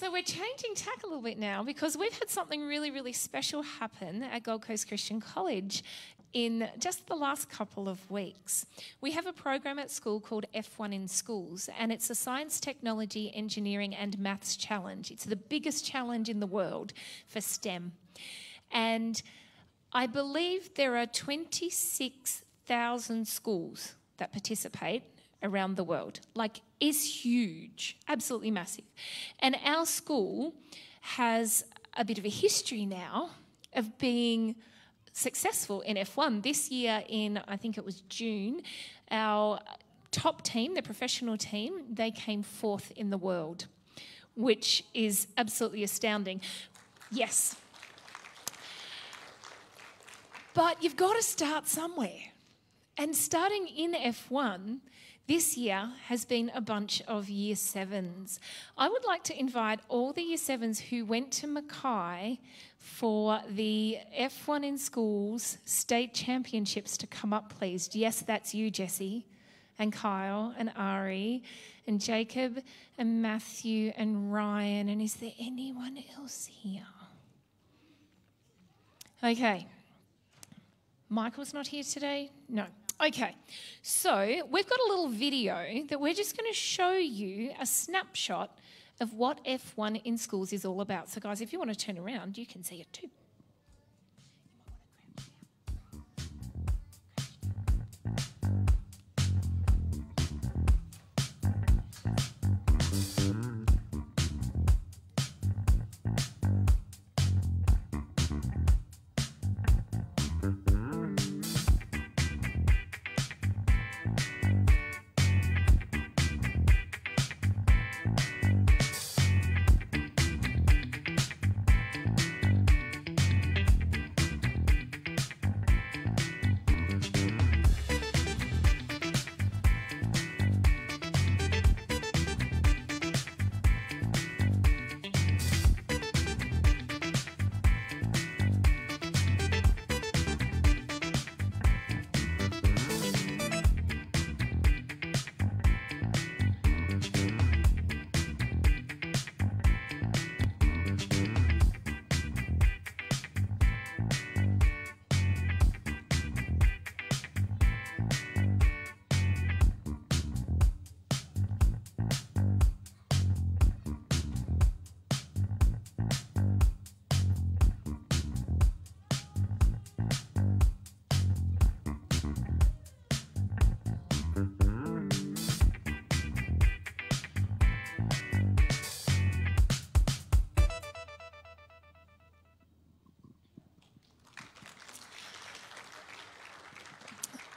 So we're changing tack a little bit now because we've had something really, really special happen at Gold Coast Christian College in just the last couple of weeks. We have a program at school called F1 in Schools, and it's a science, technology, engineering, and maths challenge. It's the biggest challenge in the world for STEM. And I believe there are 26,000 schools that participate around the world. Like, is huge, absolutely massive. And our school has a bit of a history now of being successful in F1. This year, in I think it was June, our top team, the professional team, they came fourth in the world, which is absolutely astounding. Yes. But you've got to start somewhere. And starting in F1, this year has been a bunch of year sevens. I would like to invite all the year sevens who went to Mackay for the F1 in Schools state championships to come up, please. Yes, that's you, Jesse, and Kyle, and Ari, and Jacob, and Matthew, and Ryan. And is there anyone else here? Okay. Michael's not here today? No. Okay, so we've got a little video that we're just going to show you a snapshot of what F1 in schools is all about. So, guys, if you want to turn around, you can see it too.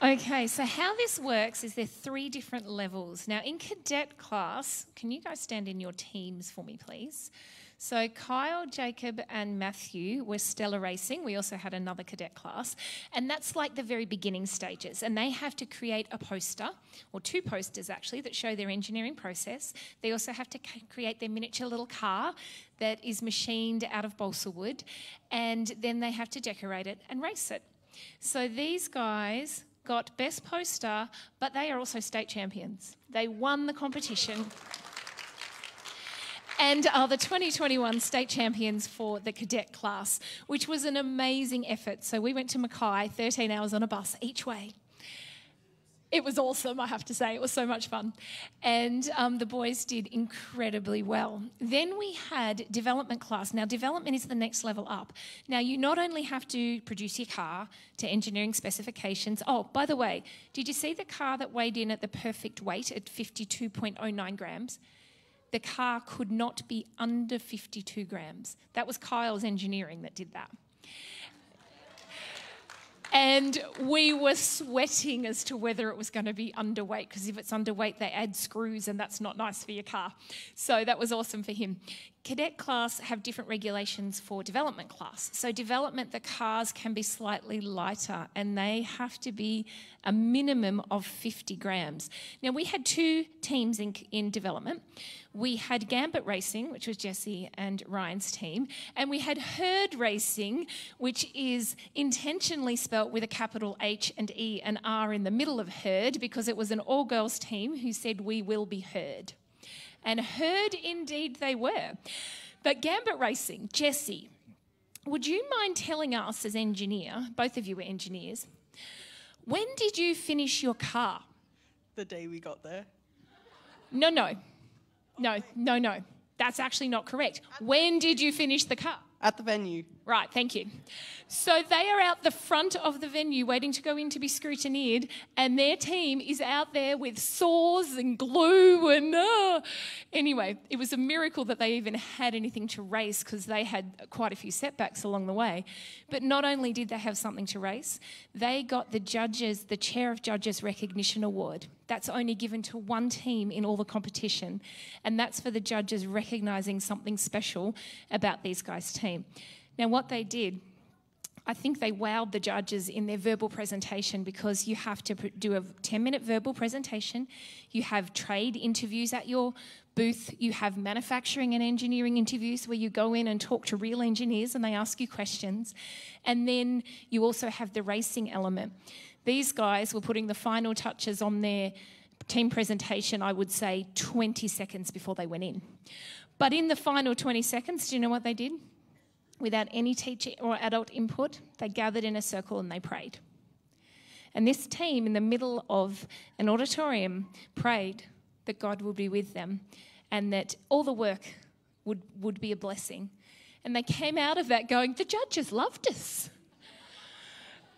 Okay, so how this works is there are three different levels. Now, in cadet class, can you guys stand in your teams for me, please? So, Kyle, Jacob, and Matthew were stellar racing. We also had another cadet class, and that's like the very beginning stages. And they have to create a poster, or two posters actually, that show their engineering process. They also have to create their miniature little car that is machined out of balsa wood, and then they have to decorate it and race it. So, these guys got best poster, but they are also state champions. They won the competition and are the 2021 state champions for the cadet class, which was an amazing effort. So we went to Mackay, 13 hours on a bus each way. It was awesome, I have to say. It was so much fun. And um, the boys did incredibly well. Then we had development class. Now, development is the next level up. Now, you not only have to produce your car to engineering specifications. Oh, by the way, did you see the car that weighed in at the perfect weight at 52.09 grams? The car could not be under 52 grams. That was Kyle's engineering that did that. And we were sweating as to whether it was going to be underweight because if it's underweight, they add screws, and that's not nice for your car. So that was awesome for him. Cadet class have different regulations for development class. So, development, the cars can be slightly lighter and they have to be a minimum of 50 grams. Now, we had two teams in, in development. We had Gambit Racing, which was Jesse and Ryan's team, and we had Herd Racing, which is intentionally spelt with a capital H and E and R in the middle of herd because it was an all girls team who said, We will be heard and heard indeed they were. But Gambit Racing, Jesse, would you mind telling us as engineer, both of you were engineers, when did you finish your car? The day we got there. No, no. No, no, no. That's actually not correct. When did you finish the car? At the venue. Right, thank you. So they are out the front of the venue waiting to go in to be scrutineered, and their team is out there with saws and glue and uh. anyway, it was a miracle that they even had anything to race because they had quite a few setbacks along the way. But not only did they have something to race, they got the judges, the chair of judges recognition award. That's only given to one team in all the competition, and that's for the judges recognizing something special about these guys' team. Now, what they did, I think they wowed the judges in their verbal presentation because you have to do a 10 minute verbal presentation. You have trade interviews at your booth. You have manufacturing and engineering interviews where you go in and talk to real engineers and they ask you questions. And then you also have the racing element. These guys were putting the final touches on their team presentation, I would say 20 seconds before they went in. But in the final 20 seconds, do you know what they did? Without any teacher or adult input, they gathered in a circle and they prayed. And this team, in the middle of an auditorium, prayed that God would be with them and that all the work would, would be a blessing. And they came out of that going, The judges loved us.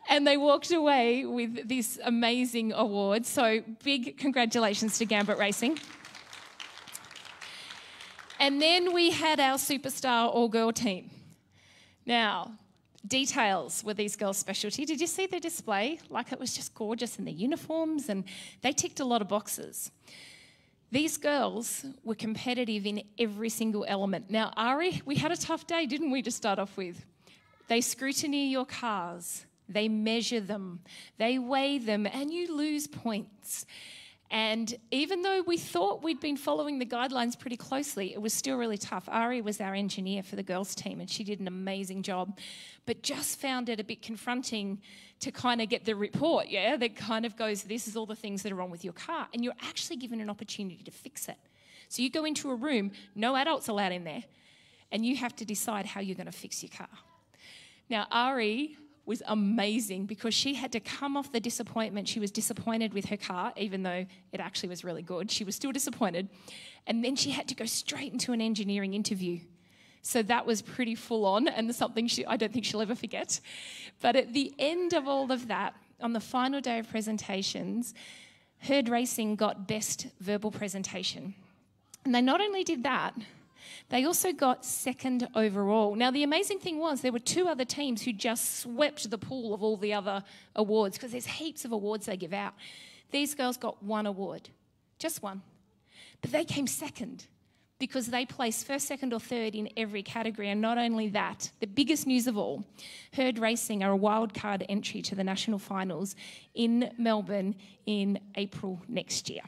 And they walked away with this amazing award. So, big congratulations to Gambit Racing. And then we had our superstar all girl team. Now, details were these girls' specialty. Did you see their display? Like it was just gorgeous in their uniforms, and they ticked a lot of boxes. These girls were competitive in every single element. Now, Ari, we had a tough day, didn't we, to start off with? They scrutiny your cars, they measure them, they weigh them, and you lose points. And even though we thought we'd been following the guidelines pretty closely, it was still really tough. Ari was our engineer for the girls' team, and she did an amazing job, but just found it a bit confronting to kind of get the report, yeah, that kind of goes, This is all the things that are wrong with your car. And you're actually given an opportunity to fix it. So you go into a room, no adults allowed in there, and you have to decide how you're going to fix your car. Now, Ari was amazing because she had to come off the disappointment. She was disappointed with her car, even though it actually was really good. She was still disappointed. And then she had to go straight into an engineering interview. So that was pretty full on and something she, I don't think she'll ever forget. But at the end of all of that, on the final day of presentations, Herd Racing got best verbal presentation. And they not only did that, they also got second overall. Now, the amazing thing was there were two other teams who just swept the pool of all the other awards because there's heaps of awards they give out. These girls got one award, just one. But they came second because they placed first, second, or third in every category. And not only that, the biggest news of all Herd Racing are a wildcard entry to the national finals in Melbourne in April next year.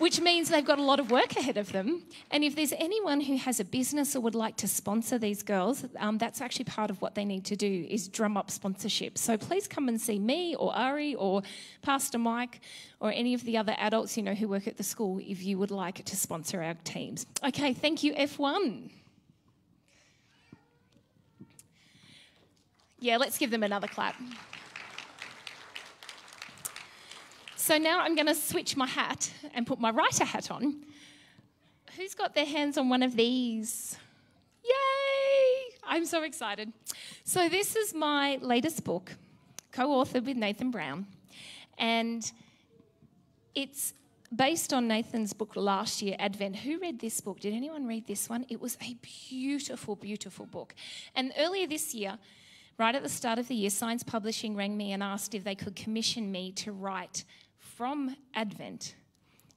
Which means they've got a lot of work ahead of them. And if there's anyone who has a business or would like to sponsor these girls, um, that's actually part of what they need to do is drum up sponsorship. So please come and see me or Ari or Pastor Mike or any of the other adults you know who work at the school if you would like to sponsor our teams. Okay, thank you, F1. Yeah, let's give them another clap. So now I'm going to switch my hat and put my writer hat on. Who's got their hands on one of these? Yay! I'm so excited. So, this is my latest book, co authored with Nathan Brown. And it's based on Nathan's book last year, Advent. Who read this book? Did anyone read this one? It was a beautiful, beautiful book. And earlier this year, right at the start of the year, Signs Publishing rang me and asked if they could commission me to write from Advent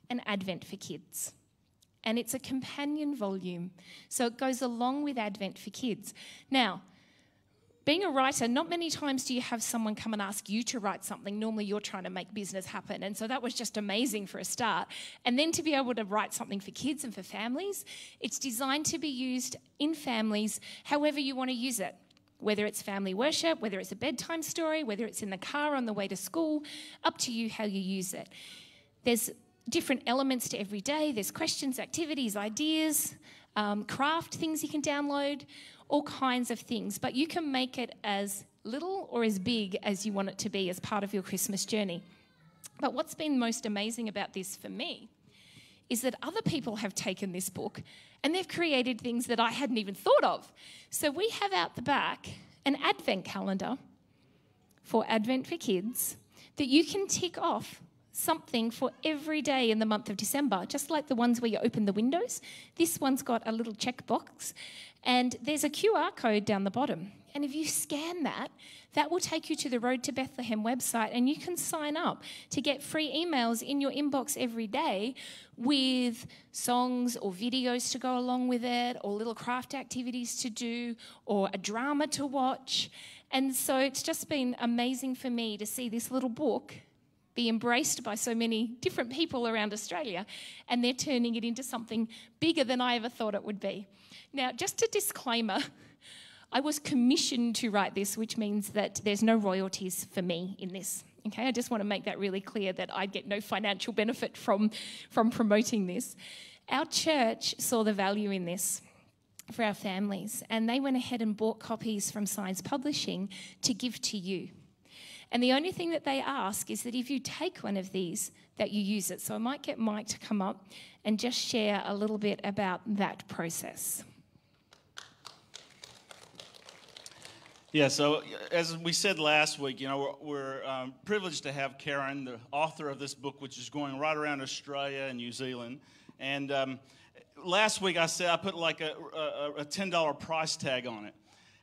an Advent for Kids. And it's a companion volume, so it goes along with Advent for Kids. Now, being a writer, not many times do you have someone come and ask you to write something. Normally, you're trying to make business happen. And so that was just amazing for a start. And then to be able to write something for kids and for families, it's designed to be used in families however you want to use it. Whether it's family worship, whether it's a bedtime story, whether it's in the car on the way to school, up to you how you use it. There's different elements to every day. There's questions, activities, ideas, um, craft things you can download, all kinds of things. But you can make it as little or as big as you want it to be as part of your Christmas journey. But what's been most amazing about this for me is that other people have taken this book and they've created things that I hadn't even thought of. So we have out the back an advent calendar for Advent for Kids that you can tick off something for every day in the month of December, just like the ones where you open the windows. This one's got a little checkbox, and there's a QR code down the bottom. And if you scan that, that will take you to the Road to Bethlehem website, and you can sign up to get free emails in your inbox every day with songs or videos to go along with it, or little craft activities to do, or a drama to watch. And so it's just been amazing for me to see this little book be embraced by so many different people around Australia, and they're turning it into something bigger than I ever thought it would be. Now, just a disclaimer I was commissioned to write this, which means that there's no royalties for me in this. Okay, I just want to make that really clear that I get no financial benefit from, from promoting this. Our church saw the value in this for our families, and they went ahead and bought copies from Signs Publishing to give to you. And the only thing that they ask is that if you take one of these, that you use it. So I might get Mike to come up and just share a little bit about that process. Yeah, so as we said last week, you know, we're, we're um, privileged to have Karen, the author of this book, which is going right around Australia and New Zealand. And um, last week I said I put like a, a, a $10 price tag on it.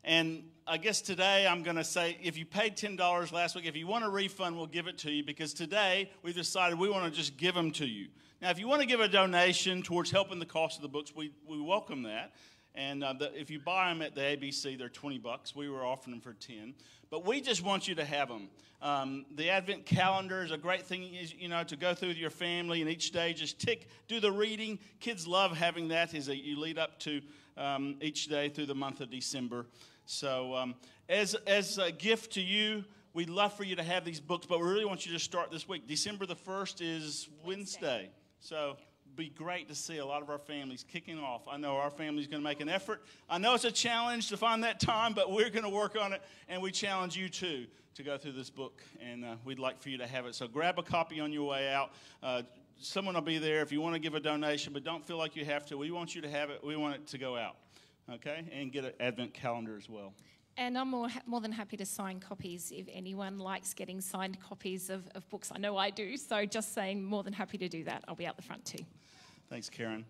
And I guess today I'm going to say if you paid $10 last week, if you want a refund, we'll give it to you because today we've decided we want to just give them to you. Now, if you want to give a donation towards helping the cost of the books, we, we welcome that. And uh, the, if you buy them at the ABC, they're 20 bucks. We were offering them for 10. But we just want you to have them. Um, the Advent calendar is a great thing, is, you know, to go through with your family and each day just tick, do the reading. Kids love having that as a, you lead up to um, each day through the month of December. So, um, as, as a gift to you, we'd love for you to have these books, but we really want you to start this week. December the 1st is Wednesday. Wednesday. So, be great to see a lot of our families kicking off. I know our family's going to make an effort. I know it's a challenge to find that time, but we're going to work on it, and we challenge you too to go through this book, and uh, we'd like for you to have it. So grab a copy on your way out. Uh, someone will be there if you want to give a donation, but don't feel like you have to. We want you to have it. We want it to go out okay, and get an advent calendar as well. And I'm more, more than happy to sign copies if anyone likes getting signed copies of, of books. I know I do, so just saying, more than happy to do that. I'll be out the front too. Thanks, Karen.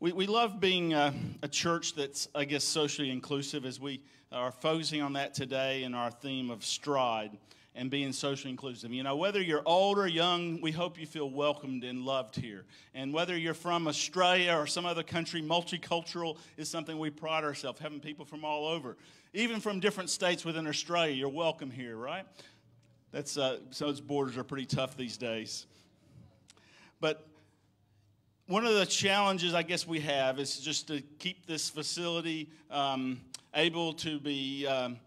We, we love being a, a church that's, I guess, socially inclusive as we are focusing on that today in our theme of stride and being socially inclusive. You know, whether you're old or young, we hope you feel welcomed and loved here. And whether you're from Australia or some other country, multicultural is something we pride ourselves, having people from all over. Even from different states within Australia, you're welcome here, right? That's, uh, so those borders are pretty tough these days. But one of the challenges I guess we have is just to keep this facility um, able to be um,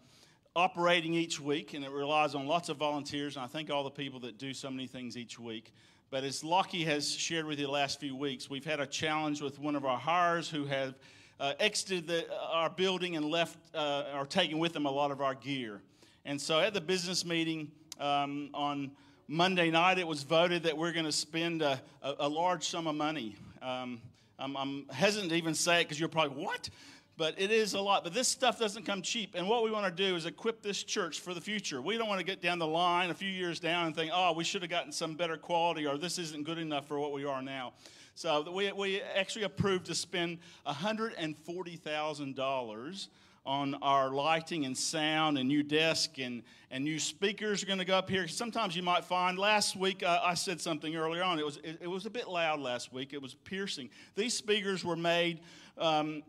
operating each week, and it relies on lots of volunteers, and I thank all the people that do so many things each week. But as Lockie has shared with you the last few weeks, we've had a challenge with one of our hires who have uh, exited the, uh, our building and left uh, or taken with them a lot of our gear. And so at the business meeting um, on Monday night, it was voted that we're going to spend a, a, a, large sum of money. Um, I'm, I'm, hesitant to even say it because you're probably, what? but it is a lot. But this stuff doesn't come cheap. And what we want to do is equip this church for the future. We don't want to get down the line a few years down and think, oh, we should have gotten some better quality or this isn't good enough for what we are now. So we, we actually approved to spend $140,000 on our lighting and sound and new desk and, and new speakers are going to go up here. Sometimes you might find last week uh, I said something earlier on. It was it, it, was a bit loud last week. It was piercing. These speakers were made um,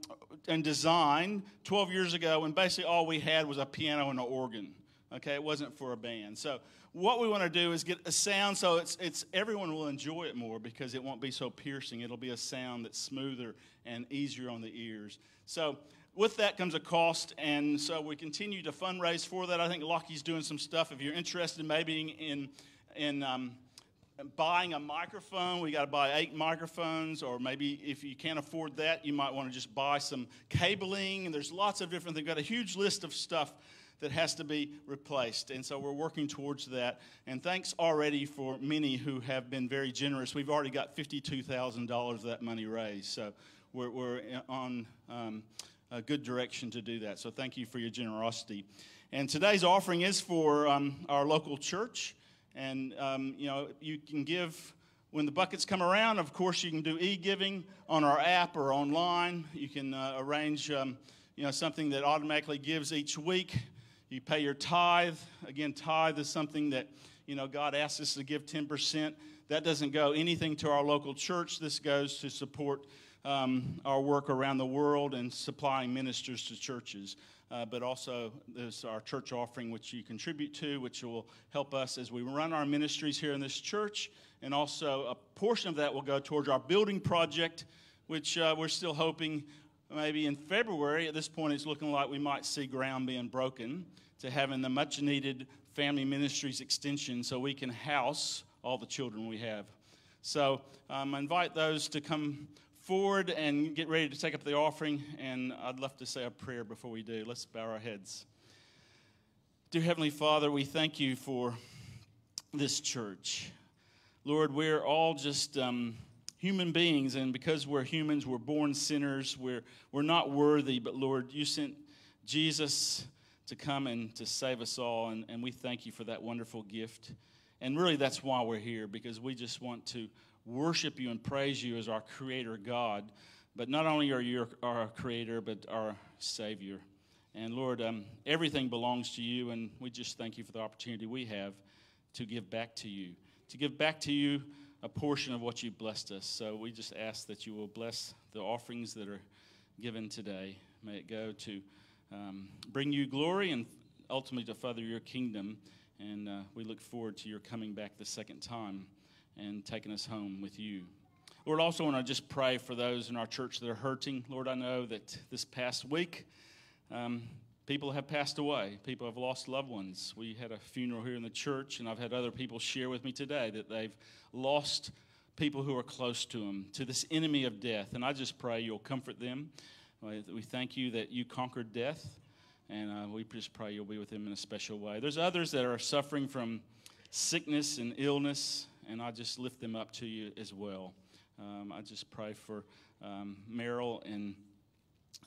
and designed 12 years ago, and basically all we had was a piano and an organ. Okay, it wasn't for a band. So what we want to do is get a sound so it's it's everyone will enjoy it more because it won't be so piercing. It'll be a sound that's smoother and easier on the ears. So with that comes a cost, and so we continue to fundraise for that. I think Lockie's doing some stuff. If you're interested, maybe in in um, buying a microphone, we got to buy eight microphones, or maybe if you can't afford that, you might want to just buy some cabling. And there's lots of different. They've got a huge list of stuff that has to be replaced, and so we're working towards that. And thanks already for many who have been very generous. We've already got fifty-two thousand dollars of that money raised, so we're, we're on. Um, a good direction to do that. So thank you for your generosity. And today's offering is for um, our local church. And, um, you know, you can give when the buckets come around. Of course, you can do e giving on our app or online. You can uh, arrange, um, you know, something that automatically gives each week. You pay your tithe. Again, tithe is something that, you know, God asks us to give 10%. That doesn't go anything to our local church. This goes to support um, our work around the world and supplying ministers to churches. Uh, but also there's our church offering, which you contribute to, which will help us as we run our ministries here in this church. And also a portion of that will go towards our building project, which uh, we're still hoping maybe in February. At this point, it's looking like we might see ground being broken to having the much needed family ministries extension so we can house all the children we have. So um, I invite those to come forward and get ready to take up the offering. And I'd love to say a prayer before we do. Let's bow our heads. Dear Heavenly Father, we thank you for this church. Lord, we're all just um, human beings, and because we're humans, we're born sinners. We're, we're not worthy, but Lord, you sent Jesus to come and to save us all, and, and we thank you for that wonderful gift. And really, that's why we're here, because we just want to worship you and praise you as our Creator God. But not only are you our Creator, but our Savior. And Lord, um, everything belongs to you, and we just thank you for the opportunity we have to give back to you, to give back to you a portion of what you blessed us. So we just ask that you will bless the offerings that are given today. May it go to um, bring you glory and ultimately to further your kingdom. And uh, we look forward to your coming back the second time and taking us home with you. Lord, also want to just pray for those in our church that are hurting. Lord, I know that this past week, um, people have passed away. People have lost loved ones. We had a funeral here in the church, and I've had other people share with me today that they've lost people who are close to them, to this enemy of death. And I just pray you'll comfort them. We thank you that you conquered death, and uh, we just pray you'll be with them in a special way. There's others that are suffering from sickness and illness and I just lift them up to you as well. Um, I just pray for um, Meryl and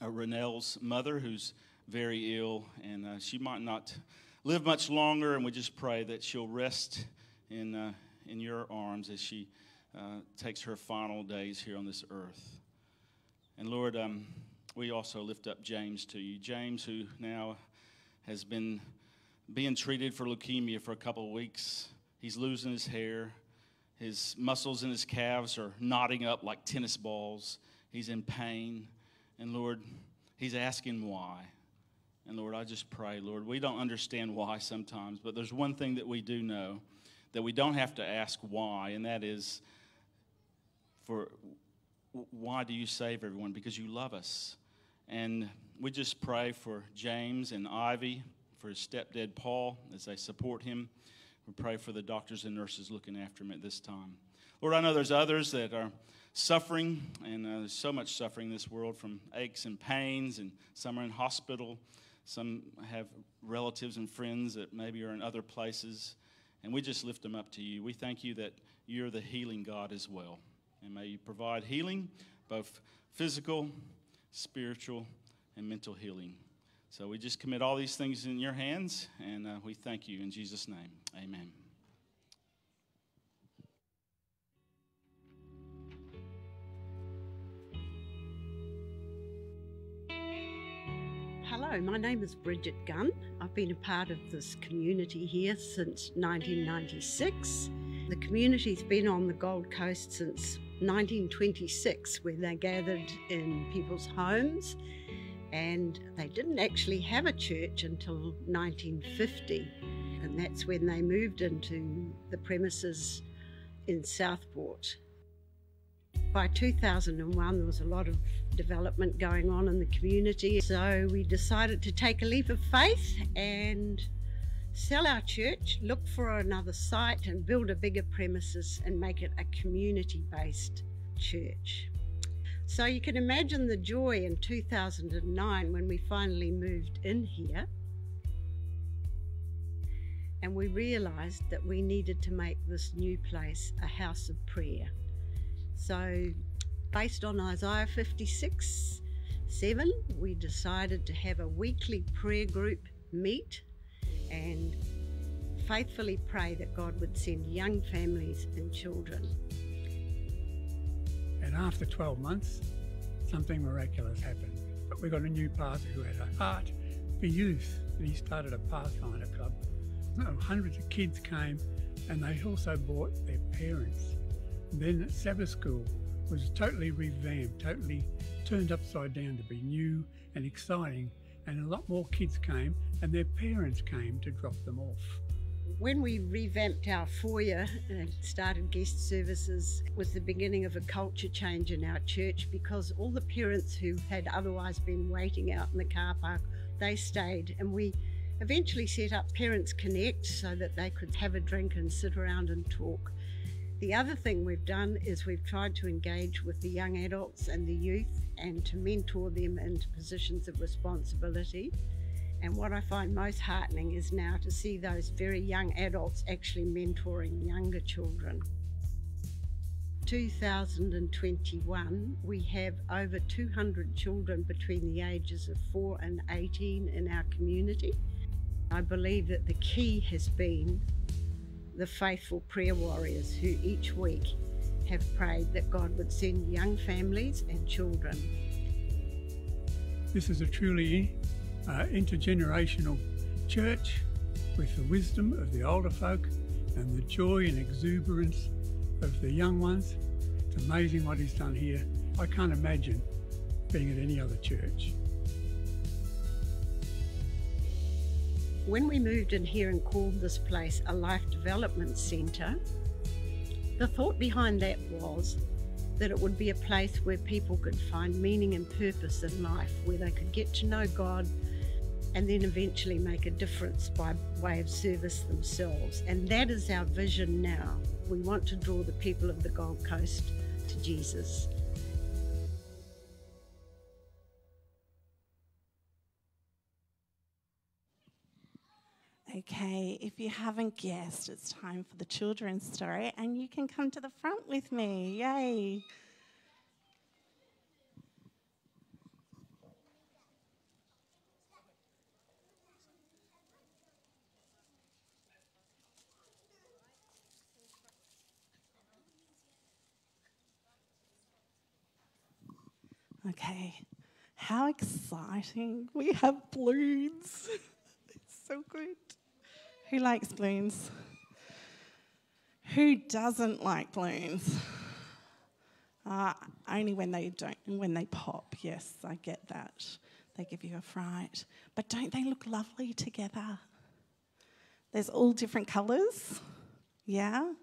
uh, Renell's mother, who's very ill, and uh, she might not live much longer. And we just pray that she'll rest in uh, in your arms as she uh, takes her final days here on this earth. And Lord, um, we also lift up James to you. James, who now has been being treated for leukemia for a couple of weeks. He's losing his hair. His muscles in his calves are knotting up like tennis balls. He's in pain. And Lord, he's asking why. And Lord, I just pray, Lord, we don't understand why sometimes, but there's one thing that we do know that we don't have to ask why, and that is for why do you save everyone? Because you love us. And we just pray for James and Ivy, for his stepdad Paul, as they support him. We pray for the doctors and nurses looking after him at this time. Lord, I know there's others that are suffering, and uh, there's so much suffering in this world from aches and pains, and some are in hospital. Some have relatives and friends that maybe are in other places. And we just lift them up to you. We thank you that you're the healing God as well. And may you provide healing, both physical, spiritual, and mental healing. So we just commit all these things in your hands, and uh, we thank you in Jesus' name. Amen. Hello, my name is Bridget Gunn. I've been a part of this community here since 1996. The community's been on the Gold Coast since 1926, where they gathered in people's homes, and they didn't actually have a church until 1950, and that's when they moved into the premises in Southport. By 2001, there was a lot of development going on in the community, so we decided to take a leap of faith and sell our church, look for another site, and build a bigger premises and make it a community based church. So you can imagine the joy in 2009 when we finally moved in here and we realized that we needed to make this new place a house of prayer. So, based on Isaiah 56 7, we decided to have a weekly prayer group meet and faithfully pray that God would send young families and children. And after 12 months, something miraculous happened. But we got a new pastor who had a heart for youth, and he started a Pathfinder club. Hundreds of kids came, and they also brought their parents. And then Sabbath school was totally revamped, totally turned upside down to be new and exciting. And a lot more kids came, and their parents came to drop them off. When we revamped our foyer and started guest services, was the beginning of a culture change in our church because all the parents who had otherwise been waiting out in the car park, they stayed and we eventually set up Parents Connect so that they could have a drink and sit around and talk. The other thing we've done is we've tried to engage with the young adults and the youth and to mentor them into positions of responsibility. And what I find most heartening is now to see those very young adults actually mentoring younger children. 2021, we have over 200 children between the ages of 4 and 18 in our community. I believe that the key has been the faithful prayer warriors who each week have prayed that God would send young families and children. This is a truly uh, intergenerational church with the wisdom of the older folk and the joy and exuberance of the young ones. It's amazing what He's done here. I can't imagine being at any other church. When we moved in here and called this place a life development centre, the thought behind that was that it would be a place where people could find meaning and purpose in life, where they could get to know God and then eventually make a difference by way of service themselves. And that is our vision now. We want to draw the people of the Gold Coast to Jesus. Okay, if you haven't guessed, it's time for the children's story, and you can come to the front with me. Yay! Okay, how exciting! We have balloons. it's so good. Who likes balloons? Who doesn't like balloons? Uh, only when they don't, when they pop. Yes, I get that. They give you a fright. But don't they look lovely together? There's all different colours. Yeah?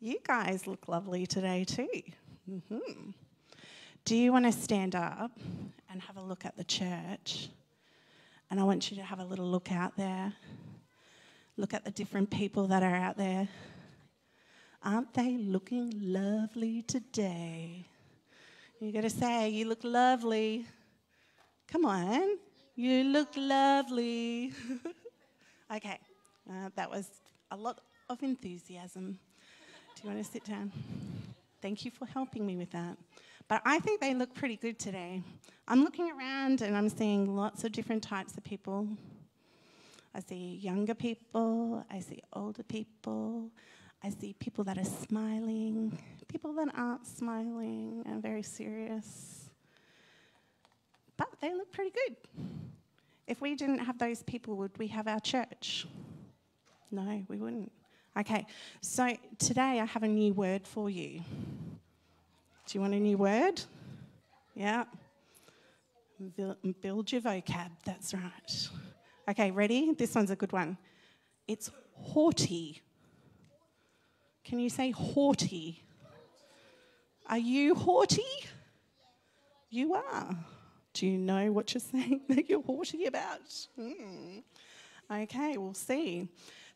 You guys look lovely today too. Mm-hmm. Do you want to stand up and have a look at the church? And I want you to have a little look out there. Look at the different people that are out there. Aren't they looking lovely today? You got to say, You look lovely. Come on. You look lovely. okay, uh, that was a lot of enthusiasm. Do you want to sit down? Thank you for helping me with that. But I think they look pretty good today. I'm looking around and I'm seeing lots of different types of people. I see younger people, I see older people, I see people that are smiling, people that aren't smiling and very serious. But they look pretty good. If we didn't have those people, would we have our church? No, we wouldn't. Okay, so today I have a new word for you. Do you want a new word? Yeah. Build your vocab, that's right. Okay, ready? This one's a good one. It's haughty. Can you say haughty? Are you haughty? You are. Do you know what you're saying that you're haughty about? Hmm. Okay, we'll see.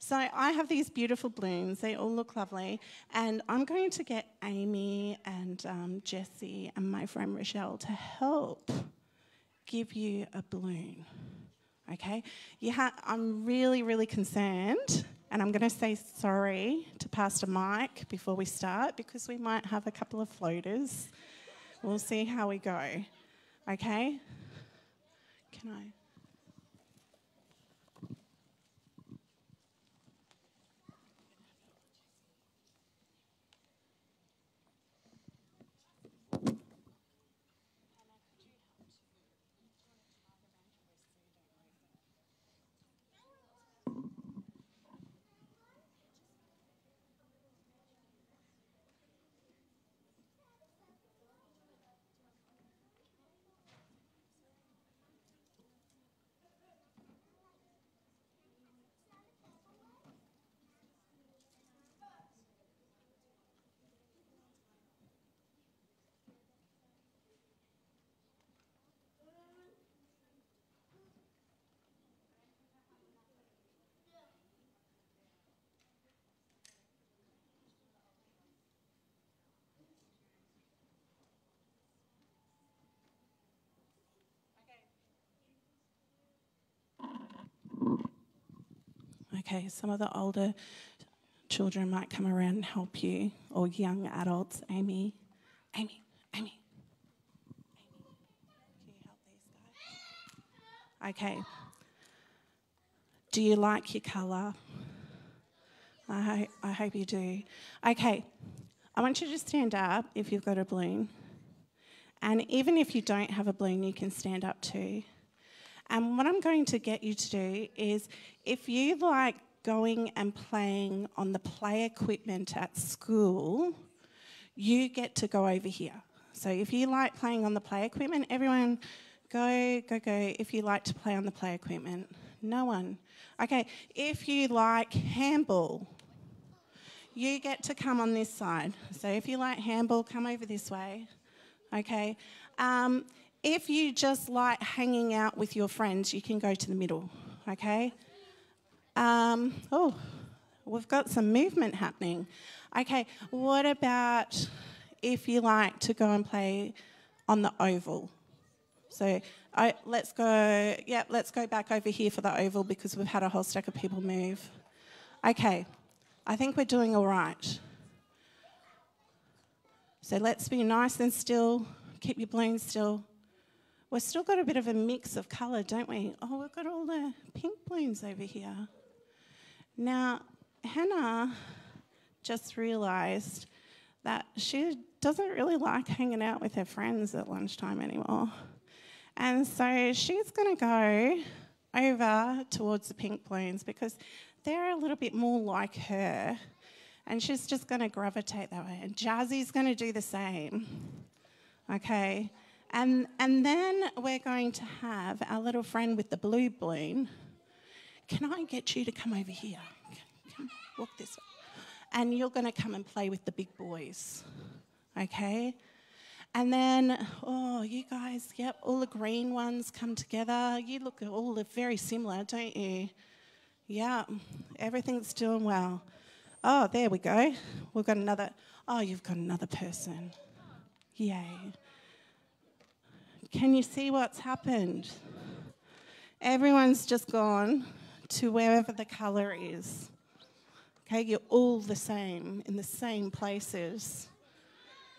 So I have these beautiful balloons. They all look lovely. And I'm going to get Amy and um, Jessie and my friend Rochelle to help give you a balloon. Okay? Ha- I'm really, really concerned. And I'm going to say sorry to Pastor Mike before we start because we might have a couple of floaters. We'll see how we go. Okay? Can I? Okay, some of the older children might come around and help you, or young adults. Amy, Amy, Amy. Amy, can you help these guys? Okay. Do you like your colour? I, ho- I hope you do. Okay, I want you to stand up if you've got a balloon. And even if you don't have a balloon, you can stand up too. And what I'm going to get you to do is if you like going and playing on the play equipment at school, you get to go over here. So if you like playing on the play equipment, everyone go, go, go. If you like to play on the play equipment, no one. Okay, if you like handball, you get to come on this side. So if you like handball, come over this way. Okay. Um, if you just like hanging out with your friends, you can go to the middle. Okay. Um, oh, we've got some movement happening. Okay. What about if you like to go and play on the oval? So I, let's go. Yeah, let's go back over here for the oval because we've had a whole stack of people move. Okay. I think we're doing all right. So let's be nice and still. Keep your balloons still. We've still got a bit of a mix of colour, don't we? Oh, we've got all the pink balloons over here. Now, Hannah just realised that she doesn't really like hanging out with her friends at lunchtime anymore. And so she's going to go over towards the pink balloons because they're a little bit more like her. And she's just going to gravitate that way. And Jazzy's going to do the same. Okay? And, and then we're going to have our little friend with the blue balloon. Can I get you to come over here? Come, walk this way. And you're going to come and play with the big boys. Okay? And then, oh, you guys, yep, all the green ones come together. You look all very similar, don't you? Yeah, everything's doing well. Oh, there we go. We've got another. Oh, you've got another person. Yay. Can you see what's happened? Everyone's just gone to wherever the colour is. Okay, you're all the same in the same places.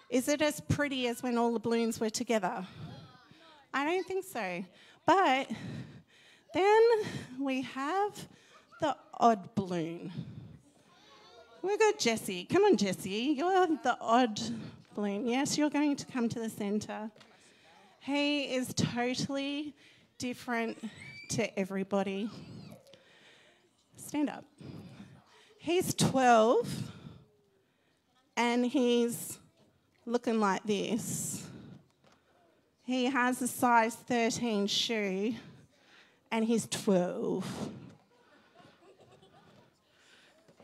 Is it as pretty as when all the balloons were together? I don't think so. But then we have the odd balloon. We've got Jessie. Come on, Jessie. You're the odd balloon. Yes, you're going to come to the centre. He is totally different to everybody. Stand up. He's 12 and he's looking like this. He has a size 13 shoe and he's 12.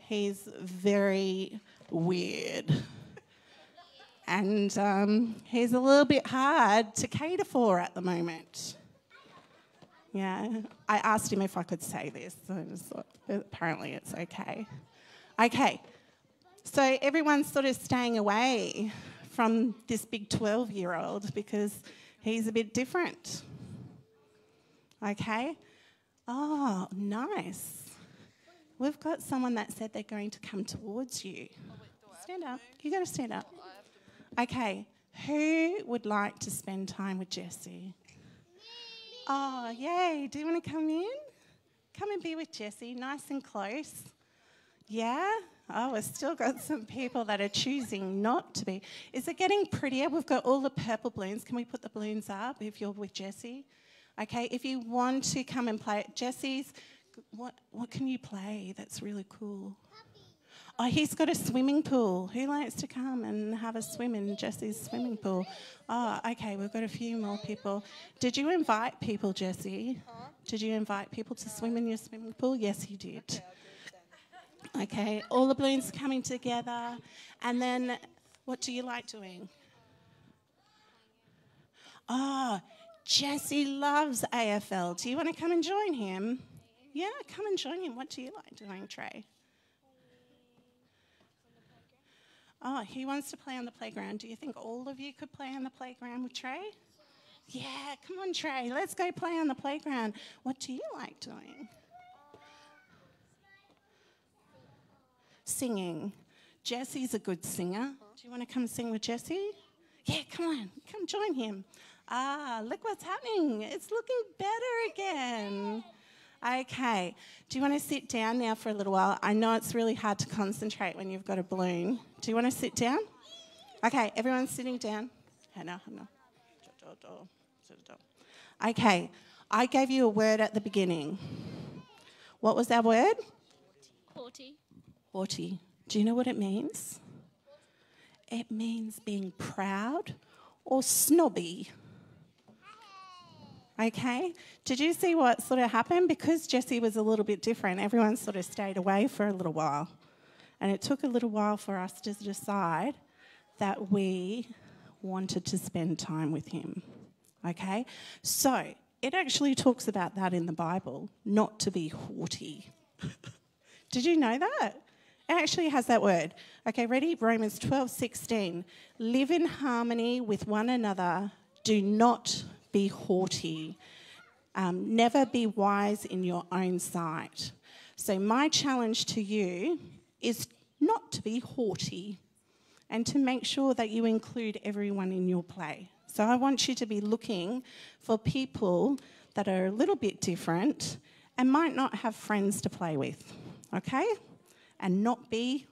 He's very weird. And um, he's a little bit hard to cater for at the moment. Yeah, I asked him if I could say this. So apparently, it's okay. Okay, so everyone's sort of staying away from this big 12 year old because he's a bit different. Okay? Oh, nice. We've got someone that said they're going to come towards you. Stand up. You got to stand up. Okay, who would like to spend time with Jesse? Oh, yay. Do you want to come in? Come and be with Jesse, nice and close. Yeah? Oh, we've still got some people that are choosing not to be. Is it getting prettier? We've got all the purple balloons. Can we put the balloons up if you're with Jesse? Okay, if you want to come and play, Jessie's, what, what can you play that's really cool? Oh, he's got a swimming pool. Who likes to come and have a swim in Jesse's swimming pool? Oh, okay, we've got a few more people. Did you invite people, Jesse? Did you invite people to swim in your swimming pool? Yes, you did. Okay, all the balloons are coming together. And then what do you like doing? Oh, Jesse loves AFL. Do you want to come and join him? Yeah, come and join him. What do you like doing, Trey? Oh, he wants to play on the playground. Do you think all of you could play on the playground with Trey? Yeah, come on, Trey. Let's go play on the playground. What do you like doing? Singing. Jesse's a good singer. Do you want to come sing with Jesse? Yeah, come on. Come join him. Ah, look what's happening. It's looking better again. Okay. Do you want to sit down now for a little while? I know it's really hard to concentrate when you've got a balloon. Do you want to sit down? Okay, everyone's sitting down. Hannah, Hannah. Okay, I gave you a word at the beginning. What was that word? Haughty. Haughty. Do you know what it means? It means being proud or snobby. Okay? Did you see what sort of happened? Because Jesse was a little bit different, everyone sort of stayed away for a little while. And it took a little while for us to decide that we wanted to spend time with him. Okay? So, it actually talks about that in the Bible, not to be haughty. Did you know that? It actually has that word. Okay, ready? Romans 12, 16. Live in harmony with one another. Do not be haughty. Um, never be wise in your own sight. So, my challenge to you is not to be haughty and to make sure that you include everyone in your play. So, I want you to be looking for people that are a little bit different and might not have friends to play with, okay? And not be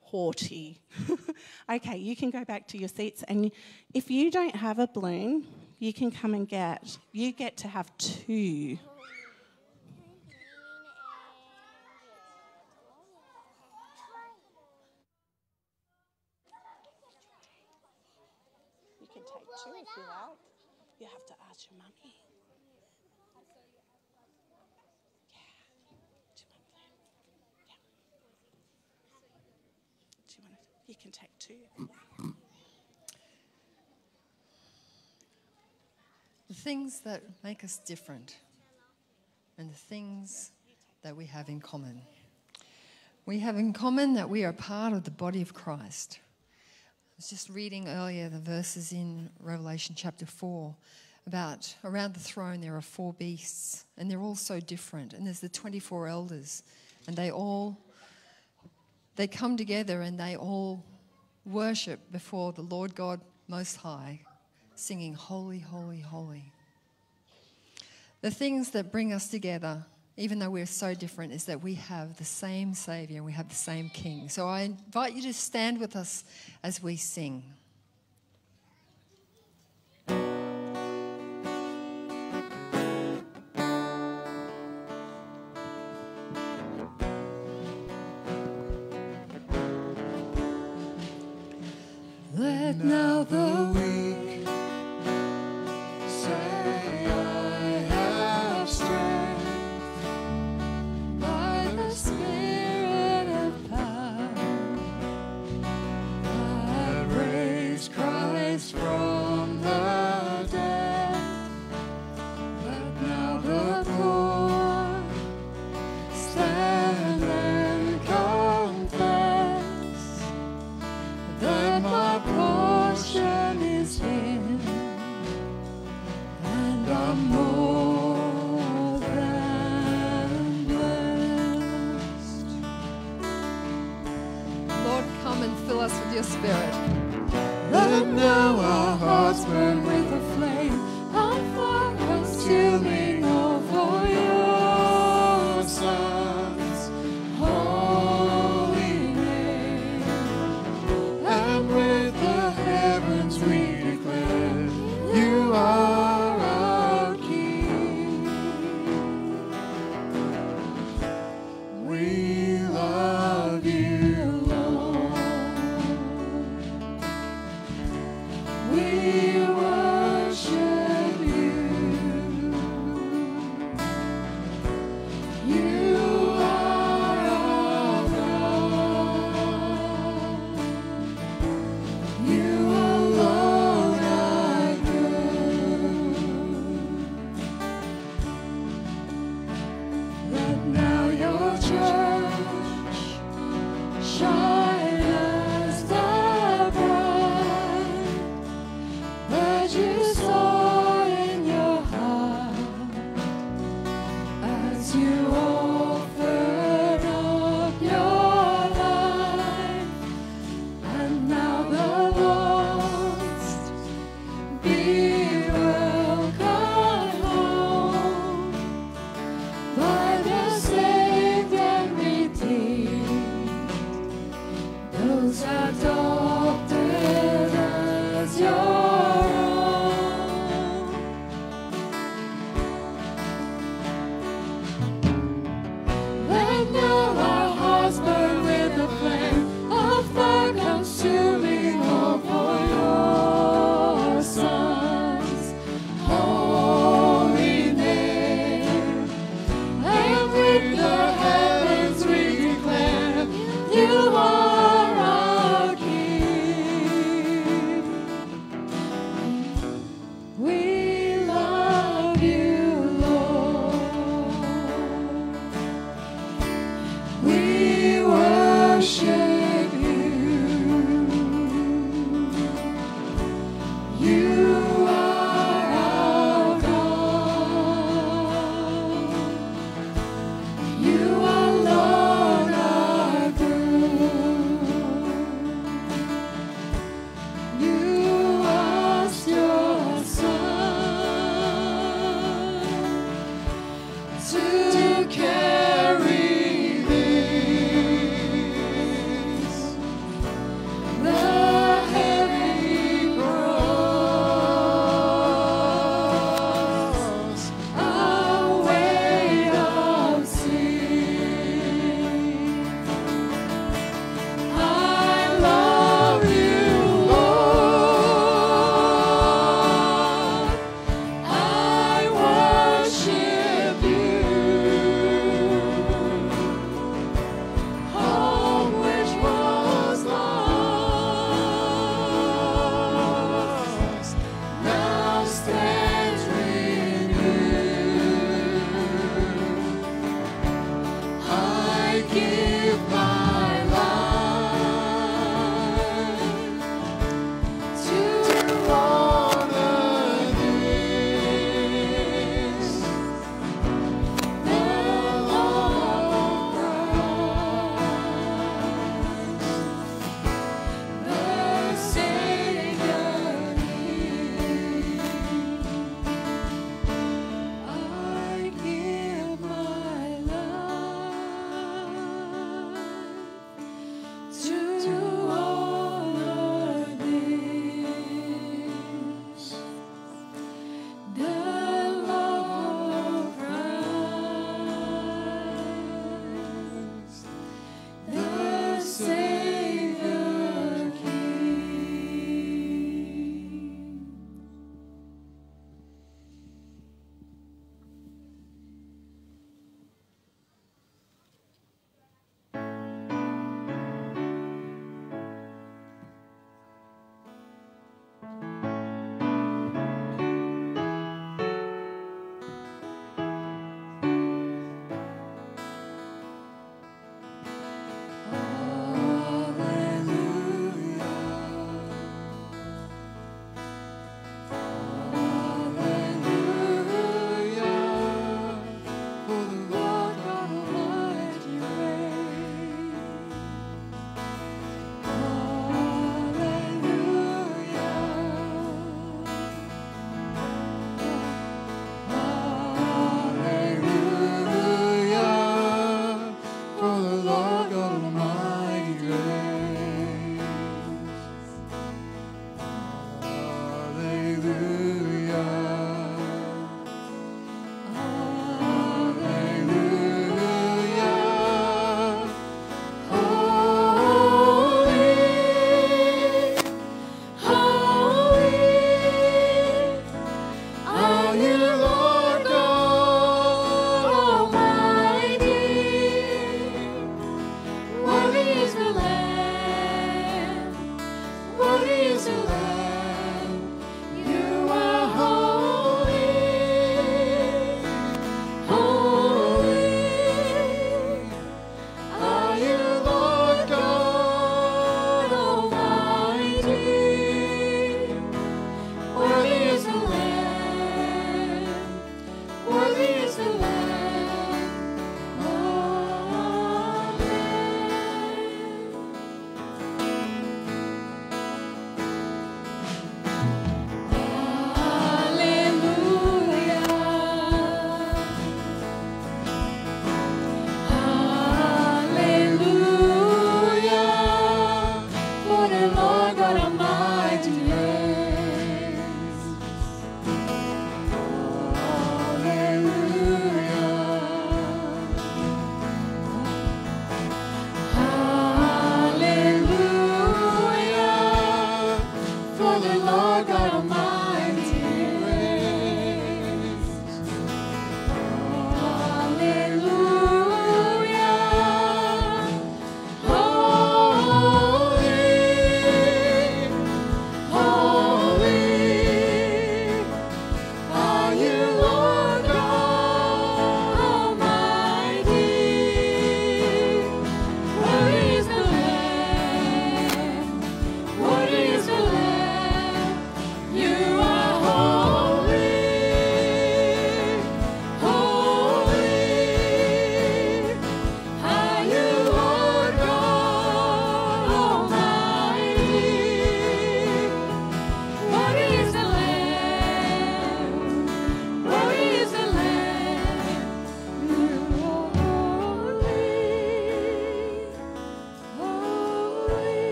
haughty. okay, you can go back to your seats, and if you don't have a balloon, you can come and get. You get to have two. You can take two if you like. You have to ask your mummy. Yeah. Do you? Yeah. Do you want to? You can take two. things that make us different and the things that we have in common. We have in common that we are part of the body of Christ. I was just reading earlier the verses in Revelation chapter 4 about around the throne there are four beasts and they're all so different and there's the 24 elders and they all they come together and they all worship before the Lord God most high singing, Holy, Holy, Holy. The things that bring us together, even though we're so different, is that we have the same Savior and we have the same King. So I invite you to stand with us as we sing. Let now the wind.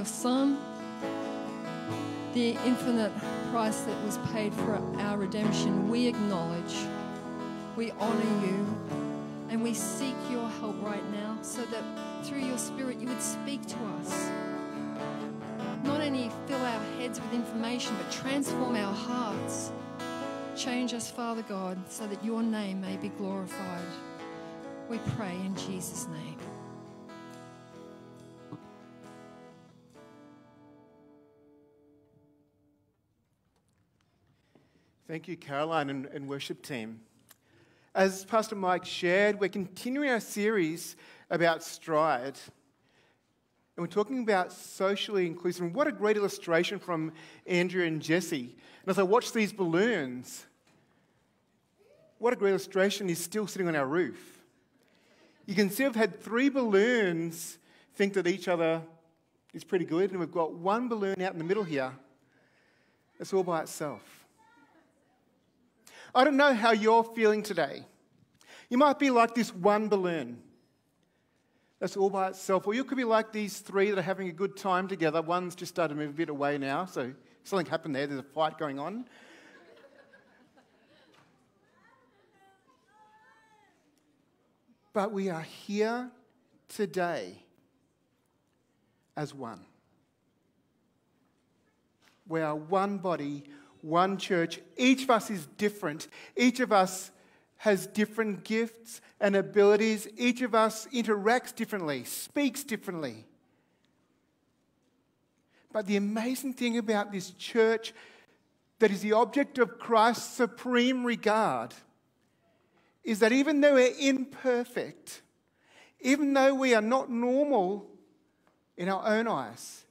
Your Son, the infinite price that was paid for our redemption, we acknowledge, we honor you, and we seek your help right now so that through your Spirit you would speak to us. Not only fill our heads with information, but transform our hearts. Change us, Father God, so that your name may be glorified. We pray in Jesus' name. Thank you, Caroline and, and worship team. As Pastor Mike shared, we're continuing our series about stride. And we're talking about socially inclusive. And what a great illustration from Andrew and Jesse. And as I watch these balloons, what a great illustration is still sitting on our roof. You can see we've had three balloons think that each other is pretty good, and we've got one balloon out in the middle here that's all by itself. I don't know how you're feeling today. You might be like this one balloon that's all by itself, or you could be like these three that are having a good time together. One's just started to move a bit away now, so something happened there. There's a fight going on. But we are here today as one. We are one body, one church. Each of us is different. Each of us has different gifts and abilities. Each of us interacts differently, speaks differently. But the amazing thing about this church that is the object of Christ's supreme regard is that even though we're imperfect, even though we are not normal in our own eyes,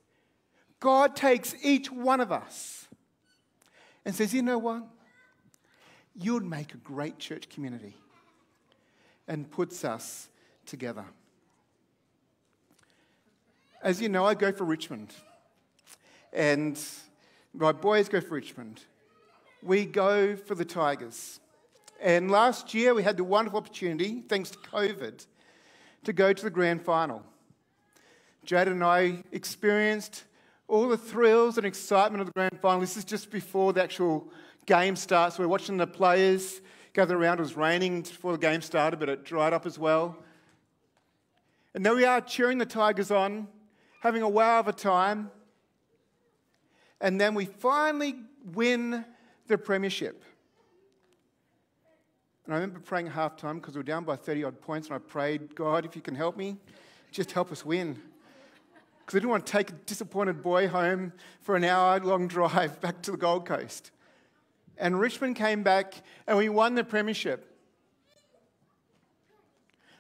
God takes each one of us and says, You know what? You would make a great church community and puts us together. As you know, I go for Richmond, and my boys go for Richmond. We go for the Tigers. And last year, we had the wonderful opportunity, thanks to COVID, to go to the grand final. Jade and I experienced all the thrills and excitement of the grand final. This is just before the actual game starts. We're watching the players gather around. It was raining before the game started, but it dried up as well. And there we are cheering the Tigers on, having a wow of a time. And then we finally win the premiership. And I remember praying at halftime because we were down by 30 odd points, and I prayed, God, if you can help me, just help us win. Because I didn't want to take a disappointed boy home for an hour long drive back to the Gold Coast. And Richmond came back and we won the premiership.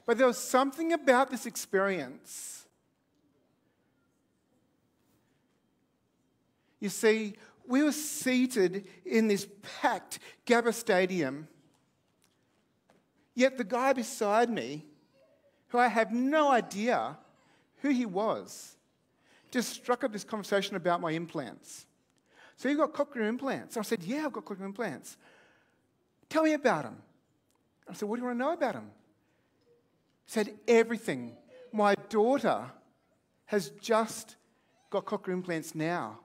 But there was something about this experience. You see, we were seated in this packed Gabba Stadium. Yet the guy beside me, who I have no idea who he was, just struck up this conversation about my implants. So you've got cochlear implants? I said, Yeah, I've got cochlear implants. Tell me about them. I said, What do you want to know about them? He said, Everything. My daughter has just got cochlear implants now.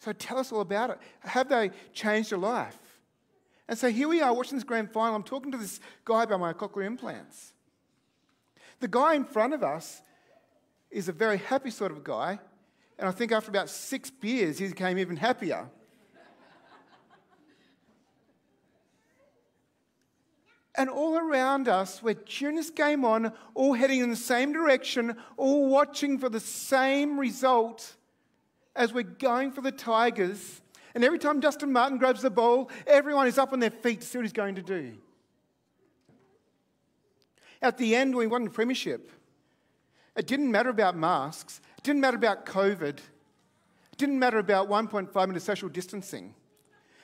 So tell us all about it. Have they changed your life? And so here we are watching this grand final. I'm talking to this guy about my cochlear implants. The guy in front of us is a very happy sort of guy. And I think after about six beers, he became even happier. And all around us, we're game on, all heading in the same direction, all watching for the same result as we're going for the Tigers. And every time Dustin Martin grabs the ball, everyone is up on their feet to see what he's going to do. At the end, we won the premiership. It didn't matter about masks, it didn't matter about COVID, it didn't matter about 1.5 metre social distancing.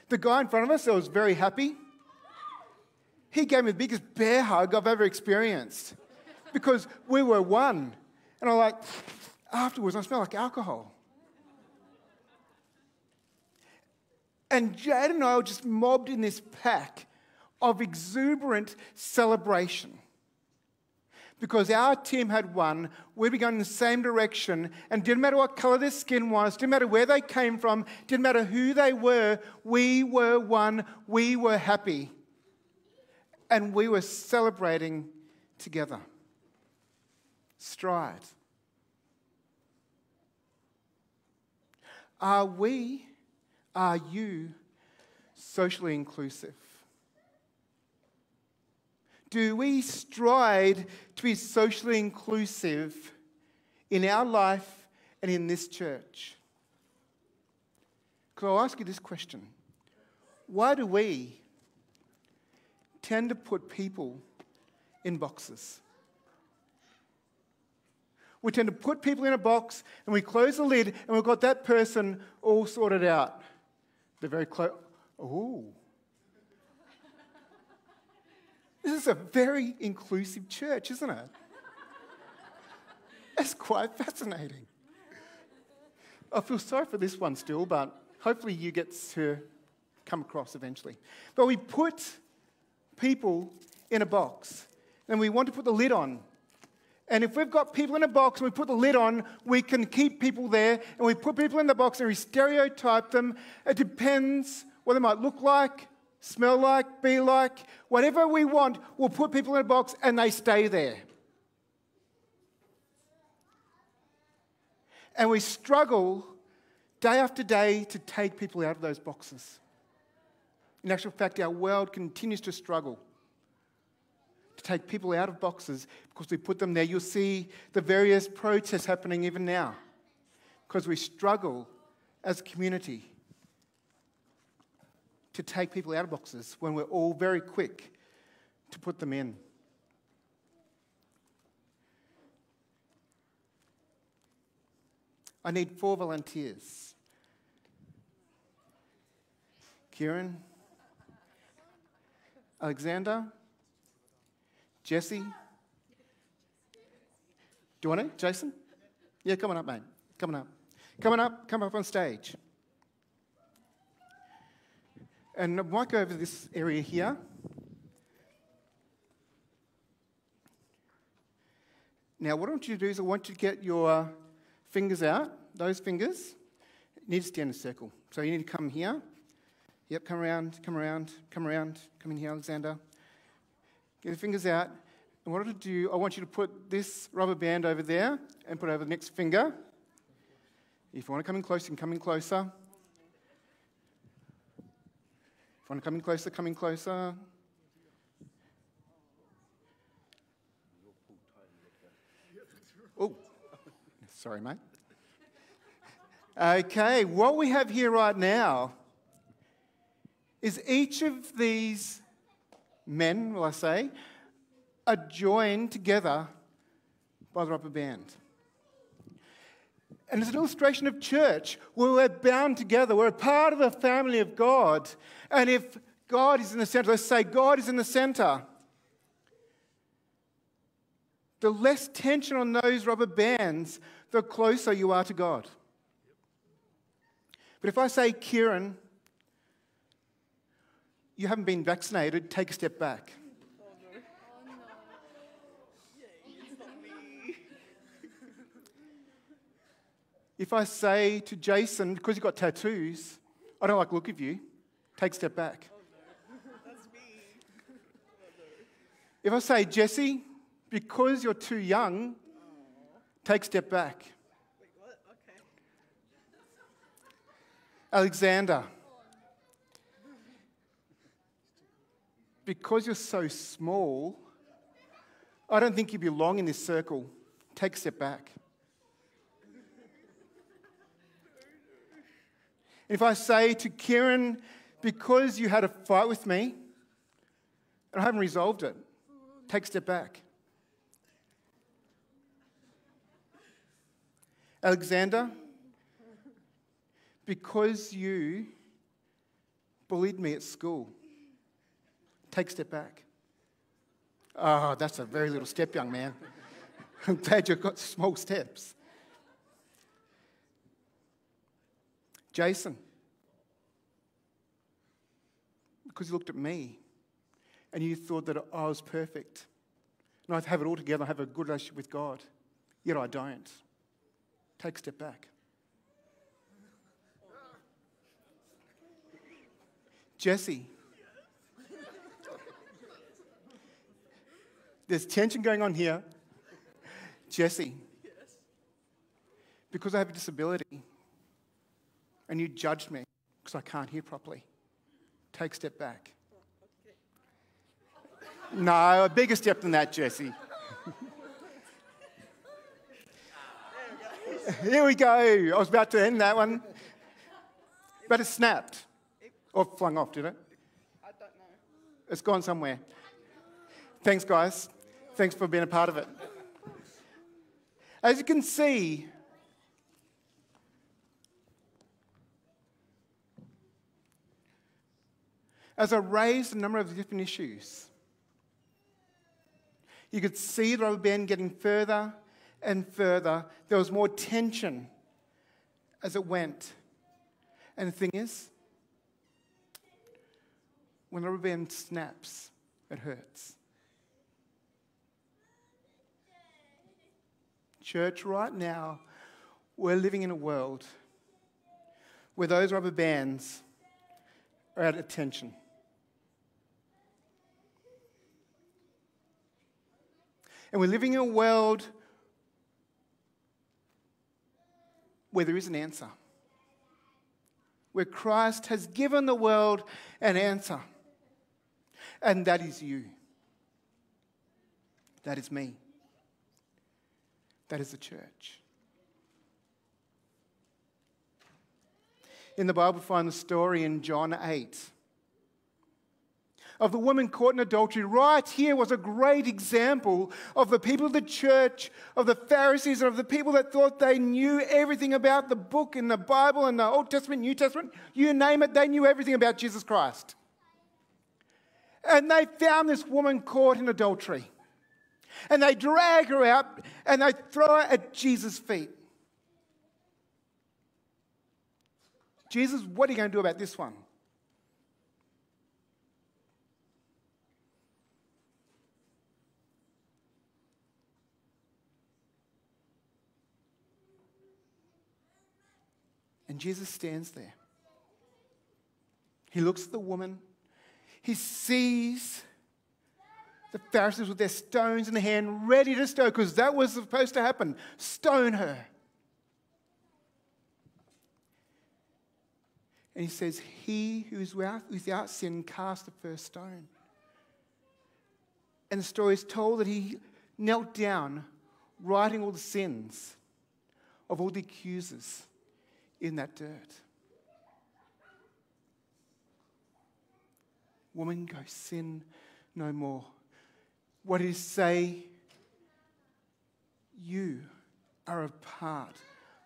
The guy in front of us that was very happy, he gave me the biggest bear hug I've ever experienced because we were one. And I like, afterwards, I smell like alcohol. And Jade and I were just mobbed in this pack of exuberant celebration. Because our team had won, we'd be going in the same direction, and didn't matter what color their skin was, didn't matter where they came from, didn't matter who they were, we were one, we were happy, and we were celebrating together. Stride. Are we, are you socially inclusive? Do we strive to be socially inclusive in our life and in this church? Because I'll ask you this question Why do we tend to put people in boxes? We tend to put people in a box and we close the lid and we've got that person all sorted out. They're very close. Oh. This is a very inclusive church, isn't it? It's quite fascinating. I feel sorry for this one still, but hopefully you get to come across eventually. But we put people in a box and we want to put the lid on. And if we've got people in a box and we put the lid on, we can keep people there and we put people in the box and we stereotype them. It depends what they might look like, smell like, be like, whatever we want, we'll put people in a box and they stay there. And we struggle day after day to take people out of those boxes. In actual fact, our world continues to struggle to take people out of boxes because we put them there. You'll see the various protests happening even now because we struggle as a community to take people out of boxes when we're all very quick to put them in. I need four volunteers. Kieran, Alexander, Jesse. Do you want it, Jason? Yeah, coming up, mate. Coming up. Coming up, come up on stage. And I might go over this area here. Now, what I want you to do is I want you to get your fingers out, those fingers. You need to stand in a circle. So you need to come here. Yep, come around, come around, come around. Come in here, Alexander. Get the fingers out. And what I want to do, I want you to put this rubber band over there and put over the next finger. If you want to come in closer, you can come in closer. Want to come in closer, come in closer. Oh, sorry, mate. Okay, what we have here right now is each of these men, will I say, are joined together by the rubber band. And it's an illustration of church where we're bound together. We're a part of the family of God. And if God is in the center, let's say God is in the center, the less tension on those rubber bands, the closer you are to God. But if I say, Kieran, you haven't been vaccinated, take a step back. If I say to Jason, because you've got tattoos, I don't like look of you, take a step back. If I say, Jesse, because you're too young, take a step back. Alexander, because you're so small, I don't think you belong in this circle. Take a step back. If I say to Kieran, because you had a fight with me and I haven't resolved it, take a step back. Alexander, because you bullied me at school, take a step back. Oh, that's a very little step, young man. I'm glad you've got small steps. Jason, because you looked at me and you thought that I was perfect. And I have it all together, I have a good relationship with God. Yet I don't. Take a step back. Jesse. There's tension going on here. Jesse. Because I have a disability and you judged me because I can't hear properly. Take a step back. No, a bigger step than that, Jesse. Here we go. I was about to end that one. But it snapped. Or flung off, did it? I don't know. It's gone somewhere. Thanks, guys. Thanks for being a part of it. As you can see, as I raised a number of different issues, you could see the rubber band getting further and further. There was more tension as it went. And the thing is, when the rubber band snaps, it hurts. Church, right now, we're living in a world where those rubber bands are at attention. And we're living in a world where there is an answer, where Christ has given the world an answer, and that is you. That is me. That is the church. In the Bible, we find the story in John 8 of the woman caught in adultery. Right here was a great example of the people of the church, of the Pharisees, and of the people that thought they knew everything about the book and the Bible and the Old Testament, New Testament, you name it, they knew everything about Jesus Christ. And they found this woman caught in adultery. And they drag her out and they throw her at Jesus' feet. Jesus, what are you going to do about this one? And Jesus stands there. He looks at the woman. He sees the Pharisees with their stones in hand, ready to stone, because that was supposed to happen. Stone her. And he says, He who is without, without sin cast the first stone. And the story is told that he knelt down, writing all the sins of all the accusers in that dirt. Woman, go sin no more. What he say? You are a part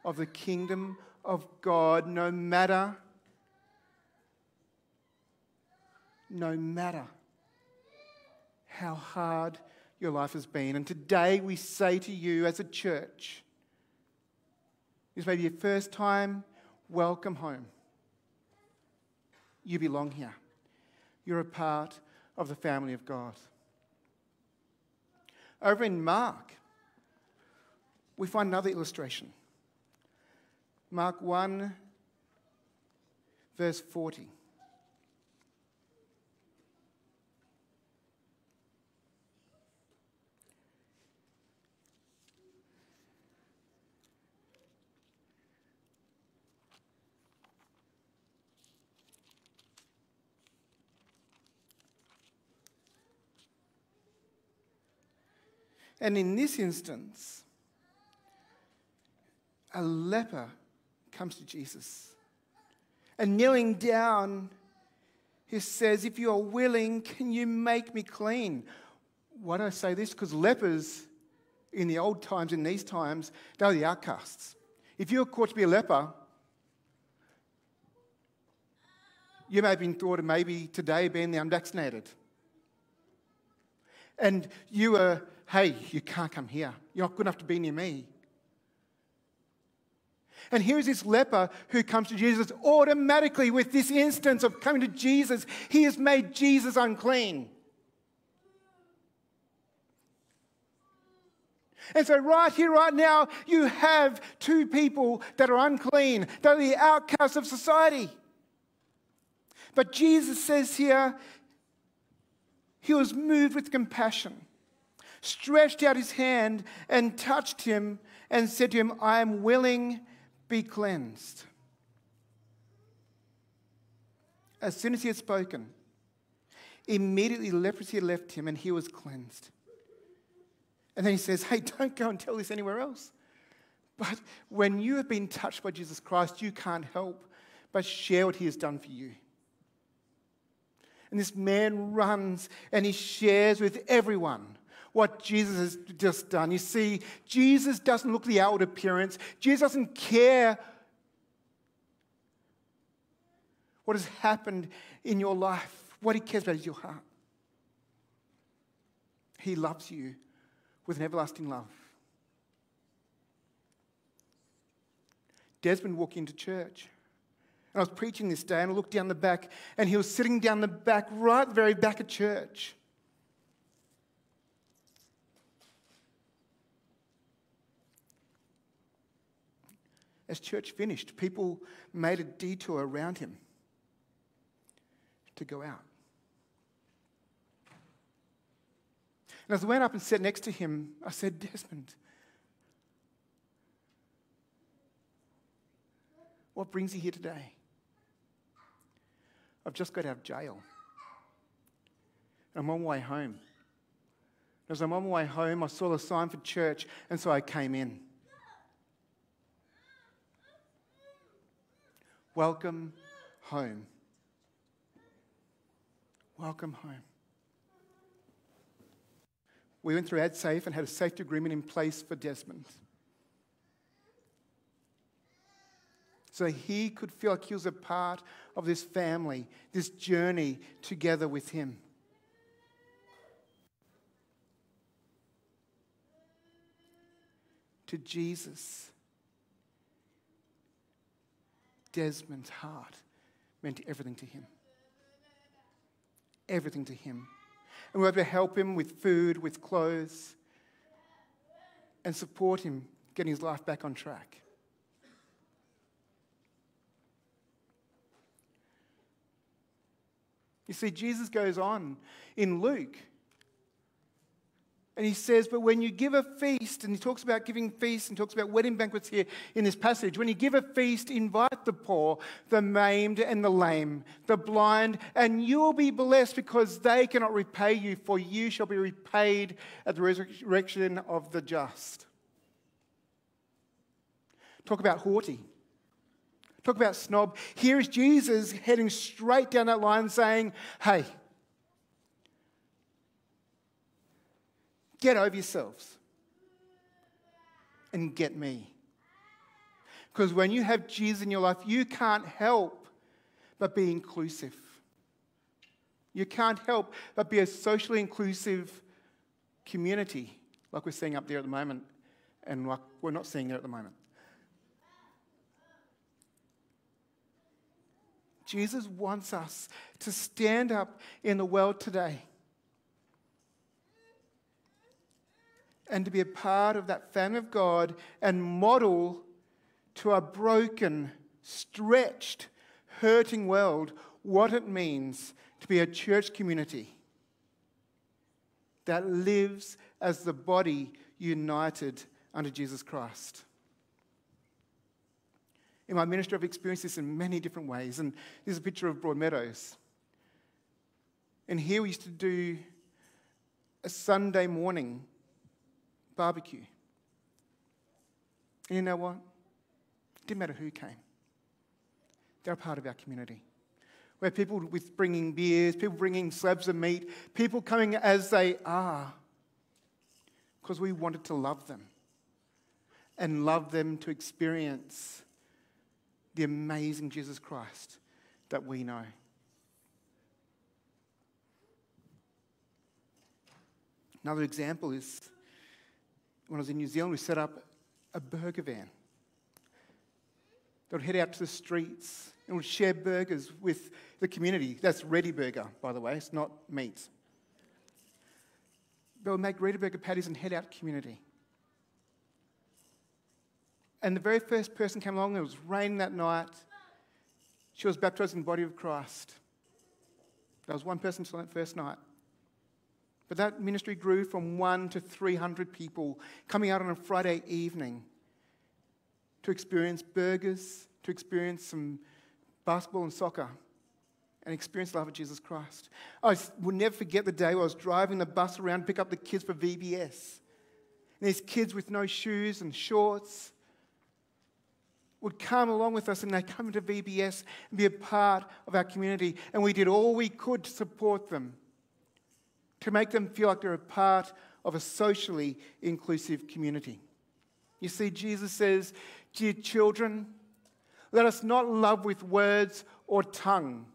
of the kingdom of God no matter, no matter how hard your life has been. And today we say to you as a church, this may be your first time, welcome home. You belong here. You're a part of the family of God. Over in Mark, we find another illustration. Mark 1, verse 40. And in this instance, a leper comes to Jesus. And kneeling down, he says, If you are willing, can you make me clean? Why do I say this? Because lepers in the old times, in these times, they were the outcasts. If you were caught to be a leper, you may have been thought of maybe today being the unvaccinated. And you were hey, you can't come here. You're not good enough to be near me. And here's this leper who comes to Jesus automatically with this instance of coming to Jesus. He has made Jesus unclean. And so, right here, right now, you have two people that are unclean, that are the outcasts of society. But Jesus says here, he was moved with compassion, stretched out his hand and touched him and said to him, I am willing, be cleansed. As soon as he had spoken, immediately leprosy left him and he was cleansed. And then he says, Hey, don't go and tell this anywhere else. But when you have been touched by Jesus Christ, you can't help but share what he has done for you. And this man runs and he shares with everyone what Jesus has just done. You see, Jesus doesn't look the outward appearance, Jesus doesn't care what has happened in your life. What he cares about is your heart. He loves you with an everlasting love. Desmond walked into church. And I was preaching this day, and I looked down the back, and he was sitting down the back, right the very back of church. As church finished, people made a detour around him to go out. And as I went up and sat next to him, I said, Desmond, what brings you here today? I've just got out of jail. I'm on my way home. As I'm on my way home, I saw the sign for church, and so I came in. Welcome home. Welcome home. We went through AdSafe and had a safety agreement in place for Desmond. So he could feel like he was a part of this family, this journey together with him. To Jesus, Desmond's heart meant everything to him. Everything to him. And we were able to help him with food, with clothes, and support him getting his life back on track. You see, Jesus goes on in Luke. And he says, But when you give a feast, and he talks about giving feasts and talks about wedding banquets here in this passage. When you give a feast, invite the poor, the maimed, and the lame, the blind, and you will be blessed because they cannot repay you, for you shall be repaid at the resurrection of the just. Talk about haughty. Talk about snob. Here is Jesus heading straight down that line saying, Hey, get over yourselves and get me. Because when you have Jesus in your life, you can't help but be inclusive. You can't help but be a socially inclusive community, like we're seeing up there at the moment, and like we're not seeing there at the moment. Jesus wants us to stand up in the world today and to be a part of that family of God and model to a broken, stretched, hurting world what it means to be a church community that lives as the body united under Jesus Christ. In my ministry, I've experienced this in many different ways. And this is a picture of Broadmeadows. And here we used to do a Sunday morning barbecue. And you know what? It didn't matter who came, they're a part of our community. Where people with bringing beers, people bringing slabs of meat, people coming as they are, because we wanted to love them and love them to experience the amazing Jesus Christ that we know. Another example is when I was in New Zealand, we set up a burger van. They would head out to the streets and would share burgers with the community. That's Redi Burger, by the way, it's not meat. They would make Redi Burger patties and head out community. And the very first person came along, it was raining that night. She was baptized in the body of Christ. There was one person till that first night. But that ministry grew from one to 300 people coming out on a Friday evening to experience burgers, to experience some basketball and soccer, and experience the love of Jesus Christ. I will never forget the day I was driving the bus around to pick up the kids for VBS. And these kids with no shoes and shorts would come along with us and they come into VBS and be a part of our community. And we did all we could to support them, to make them feel like they're a part of a socially inclusive community. You see, Jesus says, Dear children, let us not love with words or tongue,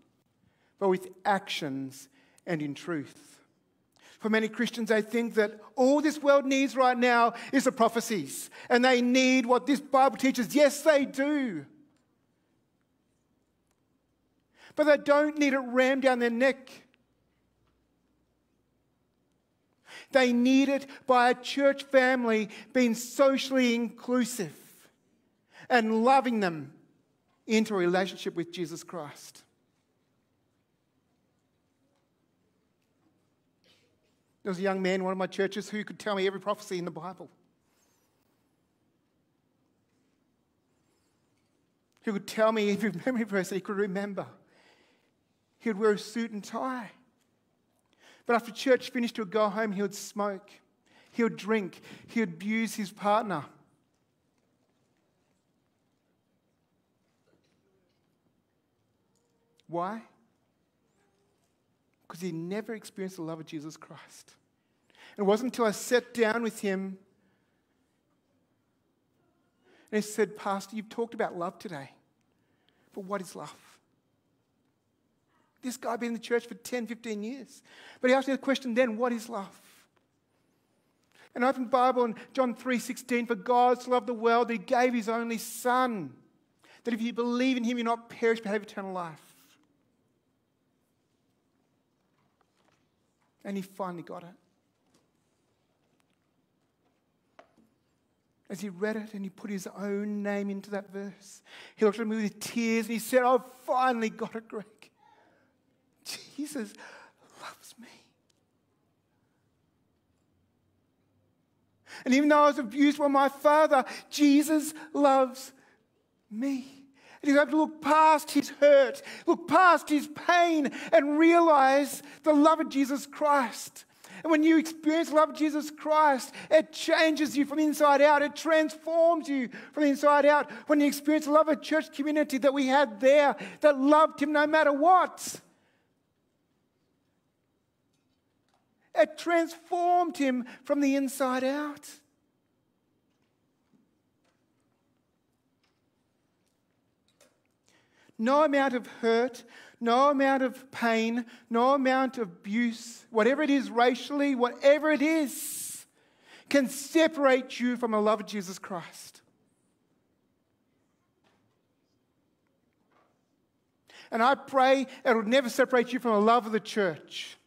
but with actions and in truth. For many Christians, they think that all this world needs right now is the prophecies, and they need what this Bible teaches. Yes, they do. But they don't need it rammed down their neck. They need it by a church family being socially inclusive and loving them into a relationship with Jesus Christ. There was a young man in one of my churches who could tell me every prophecy in the Bible. He could tell me every memory verse he could remember. He would wear a suit and tie. But after church finished, he would go home, he would smoke, he would drink, he would abuse his partner. Why? Because he never experienced the love of Jesus Christ. And it wasn't until I sat down with him and he said, Pastor, you've talked about love today, but what is love? This guy been in the church for 10, 15 years. But he asked me the question then, what is love? And I opened the Bible in John 3:16, for God so loved the world that he gave his only son, that if you believe in him, you not perish but have eternal life. And he finally got it. As he read it and he put his own name into that verse, he looked at me with tears and he said, I've finally got it, Greg. Jesus loves me. And even though I was abused by my father, Jesus loves me. And he's able to look past his hurt, look past his pain, and realize the love of Jesus Christ. And when you experience the love of Jesus Christ, it changes you from inside out. It transforms you from inside out. When you experience the love of church community that we had there, that loved him no matter what. It transformed him from the inside out. No amount of hurt, no amount of pain, no amount of abuse, whatever it is racially, whatever it is, can separate you from the love of Jesus Christ. And I pray it will never separate you from the love of the church.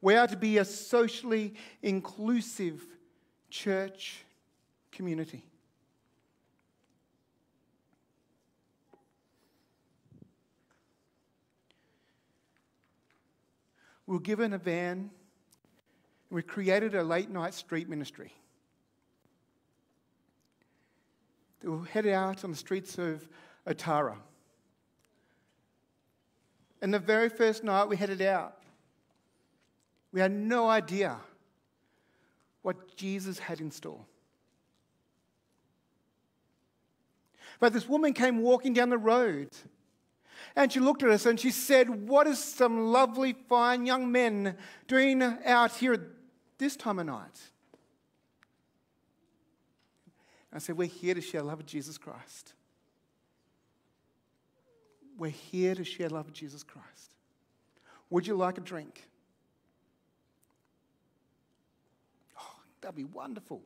We are to be a socially inclusive church community. We were given a van and we created a late night street ministry. We were headed out on the streets of Otara. And the very first night we headed out, we had no idea what Jesus had in store. But this woman came walking down the road and she looked at us and she said, What is some lovely, fine young men doing out here at this time of night? I said, We're here to share love of Jesus Christ. We're here to share love of Jesus Christ. Would you like a drink? Oh, that'd be wonderful.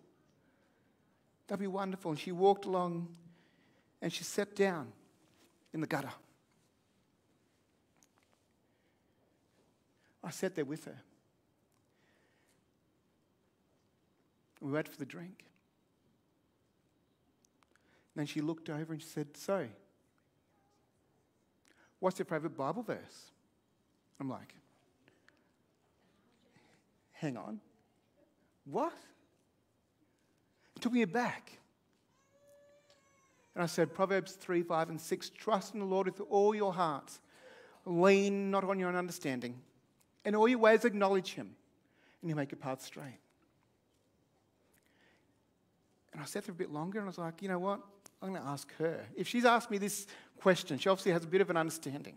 That'd be wonderful. And she walked along and she sat down in the gutter. I sat there with her. We waited for the drink. then she looked over and she said, So, what's your favourite Bible verse? I'm like, Hang on. What? It took me aback. And I said, Proverbs 3, 5, and 6 Trust in the Lord with all your heart. Lean not on your own understanding. In all your ways, acknowledge Him, and He'll make your path straight. And I sat there a bit longer and I was like, you know what? I'm going to ask her. If she's asked me this question, she obviously has a bit of an understanding.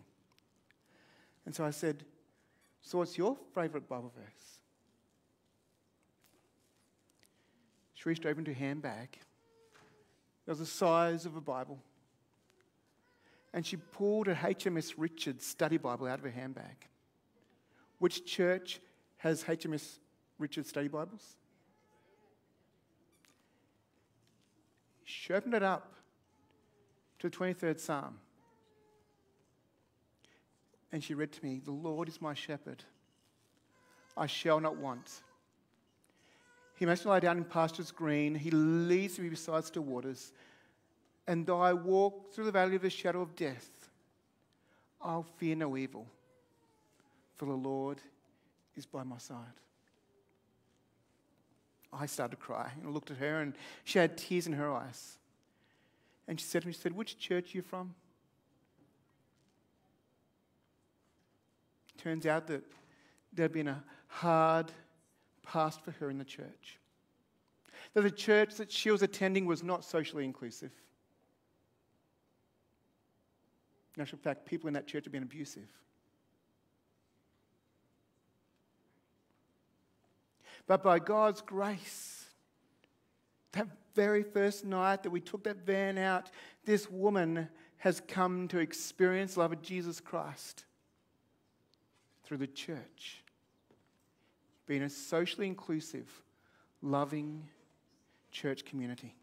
And so I said, So what's your favourite Bible verse? She reached over into her handbag. It was the size of a Bible. And she pulled a HMS Richards study Bible out of her handbag. Which church has HMS Richards study Bibles? She opened it up to the 23rd Psalm. And she read to me, The Lord is my shepherd. I shall not want. He makes me lie down in pastures green. He leads me beside still waters. And though I walk through the valley of the shadow of death, I'll fear no evil, for the Lord is by my side. I started to cry and I looked at her, and she had tears in her eyes. And she said to me, she said, Which church are you from? Turns out that there'd been a hard past for her in the church. That the church that she was attending was not socially inclusive. In actual fact, people in that church have been abusive. But by God's grace, that very first night that we took that van out, this woman has come to experience the love of Jesus Christ through the church, being a socially inclusive, loving church community.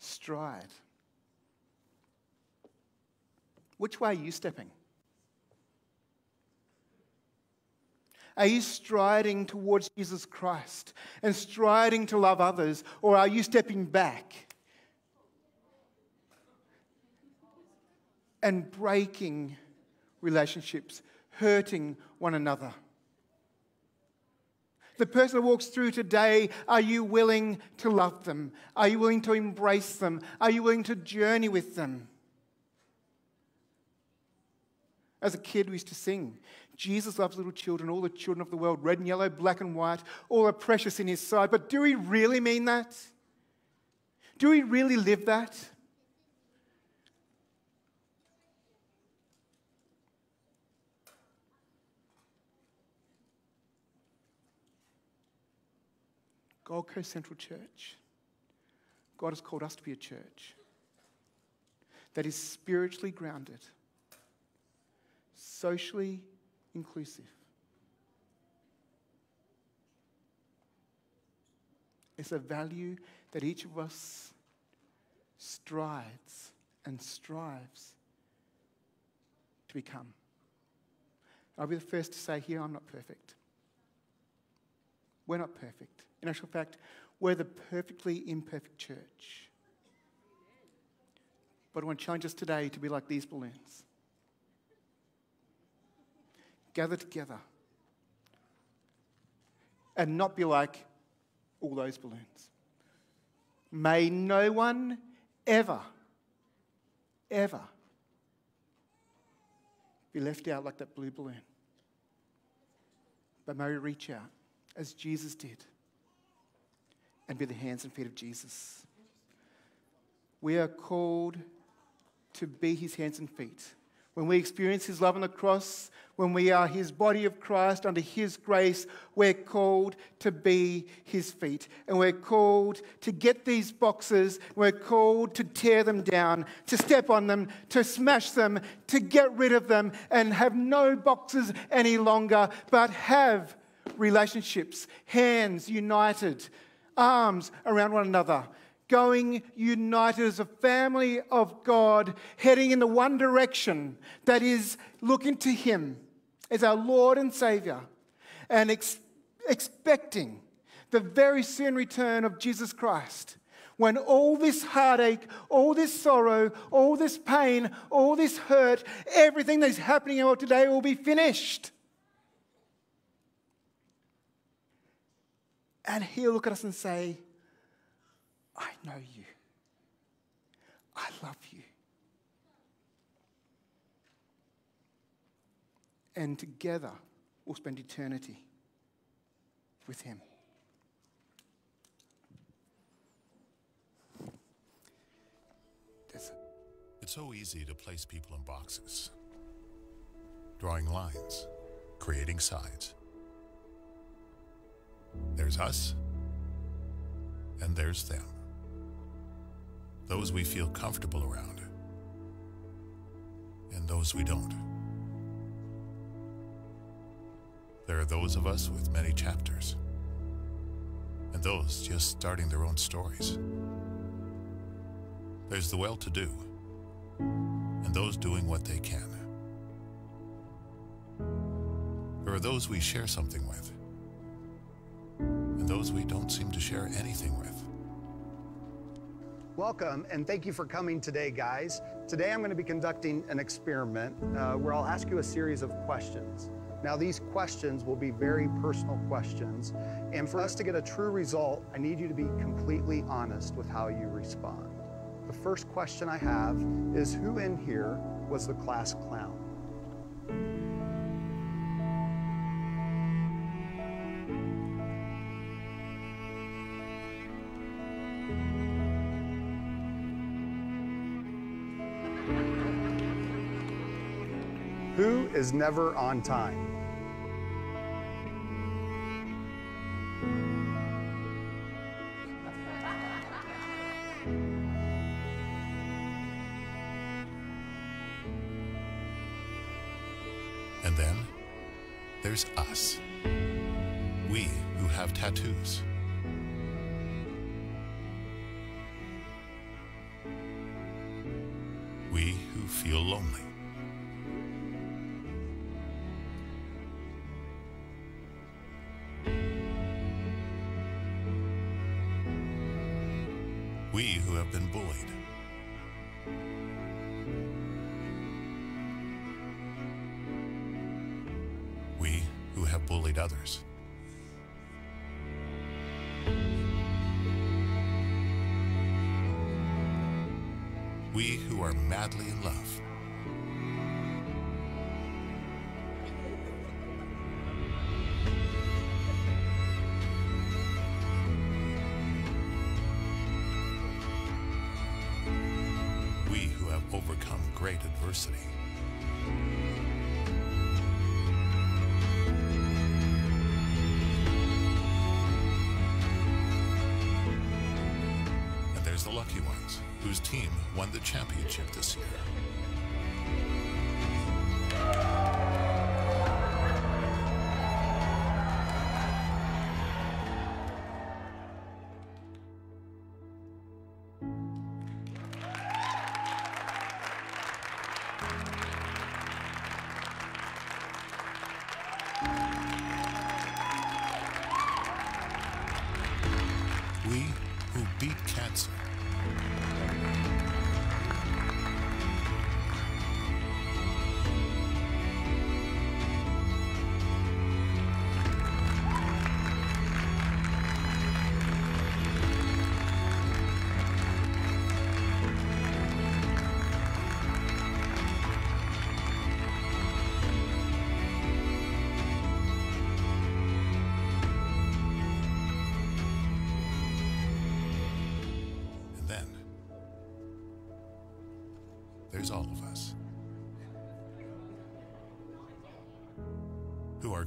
Stride. Which way are you stepping? Are you striding towards Jesus Christ and striding to love others, or are you stepping back and breaking relationships, hurting one another? The person who walks through today, are you willing to love them? Are you willing to embrace them? Are you willing to journey with them? As a kid, we used to sing, Jesus loves little children, all the children of the world, red and yellow, black and white, all are precious in his sight. But do we really mean that? Do we really live that? Gold Coast Central Church, God has called us to be a church that is spiritually grounded, socially inclusive. It's a value that each of us strides and strives to become. I'll be the first to say here, I'm not perfect. We're not perfect. In actual fact, we're the perfectly imperfect church. But I want to challenge us today to be like these balloons. Gather together and not be like all those balloons. May no one ever, ever be left out like that blue balloon. But may we reach out as Jesus did and be the hands and feet of Jesus. We are called to be his hands and feet. When we experience his love on the cross, when we are his body of Christ under his grace, we're called to be his feet. And we're called to get these boxes, we're called to tear them down, to step on them, to smash them, to get rid of them, and have no boxes any longer, but have relationships, hands united, arms around one another, going united as a family of God, heading in the one direction that is looking to Him as our Lord and Savior and ex- expecting the very soon return of Jesus Christ. When all this heartache, all this sorrow, all this pain, all this hurt, everything that's happening in today will be finished. And he'll look at us and say, I know you. I love you. And together we'll spend eternity with him. There's It's so easy to place people in boxes, drawing lines, creating sides. There's us, and there's them. Those we feel comfortable around, and those we don't. There are those of us with many chapters, and those just starting their own stories. There's the well to do, and those doing what they can. There are those we share something with, and those we don't seem to share anything with. Welcome, and thank you for coming today, guys. Today I'm going to be conducting an experiment uh, where I'll ask you a series of questions. Now, these questions will be very personal questions, and for us to get a true result, I need you to be completely honest with how you respond. The first question I have is Who in here was the class clown? Is never on time? Who are madly in love. We who have overcome great adversity. And there's the lucky whose team won the championship this year.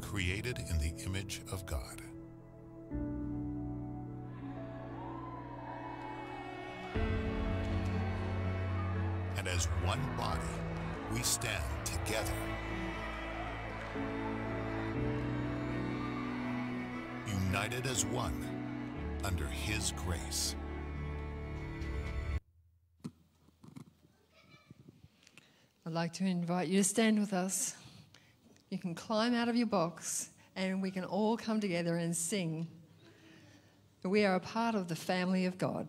created in the image of God. And as one body, we stand together. United as one under His grace. I'd like to invite you to stand with us. You can climb out of your box and we can all come together and sing. We are a part of the family of God.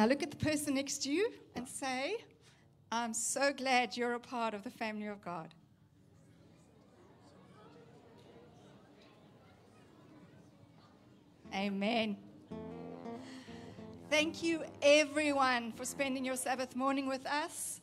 I look at the person next to you and say, I'm so glad you're a part of the family of God? Amen. Thank you, everyone, for spending your Sabbath morning with us.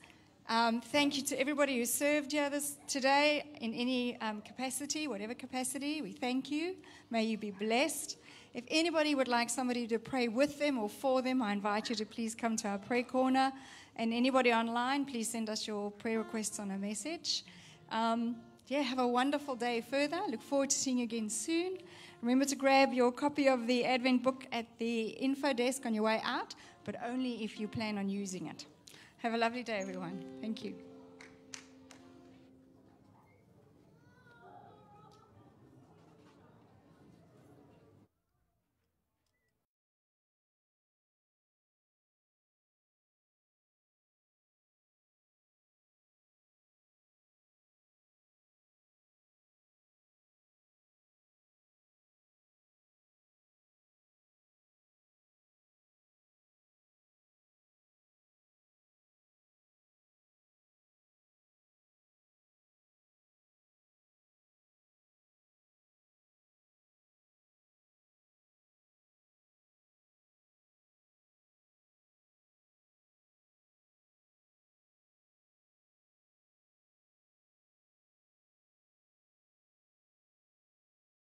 Um, thank you to everybody who served here this, today in any um, capacity, whatever capacity. We thank you. May you be blessed. If anybody would like somebody to pray with them or for them, I invite you to please come to our prayer corner. And anybody online, please send us your prayer requests on a message. Um, yeah, have a wonderful day further. Look forward to seeing you again soon. Remember to grab your copy of the Advent book at the info desk on your way out, but only if you plan on using it. Have a lovely day, everyone. Thank you.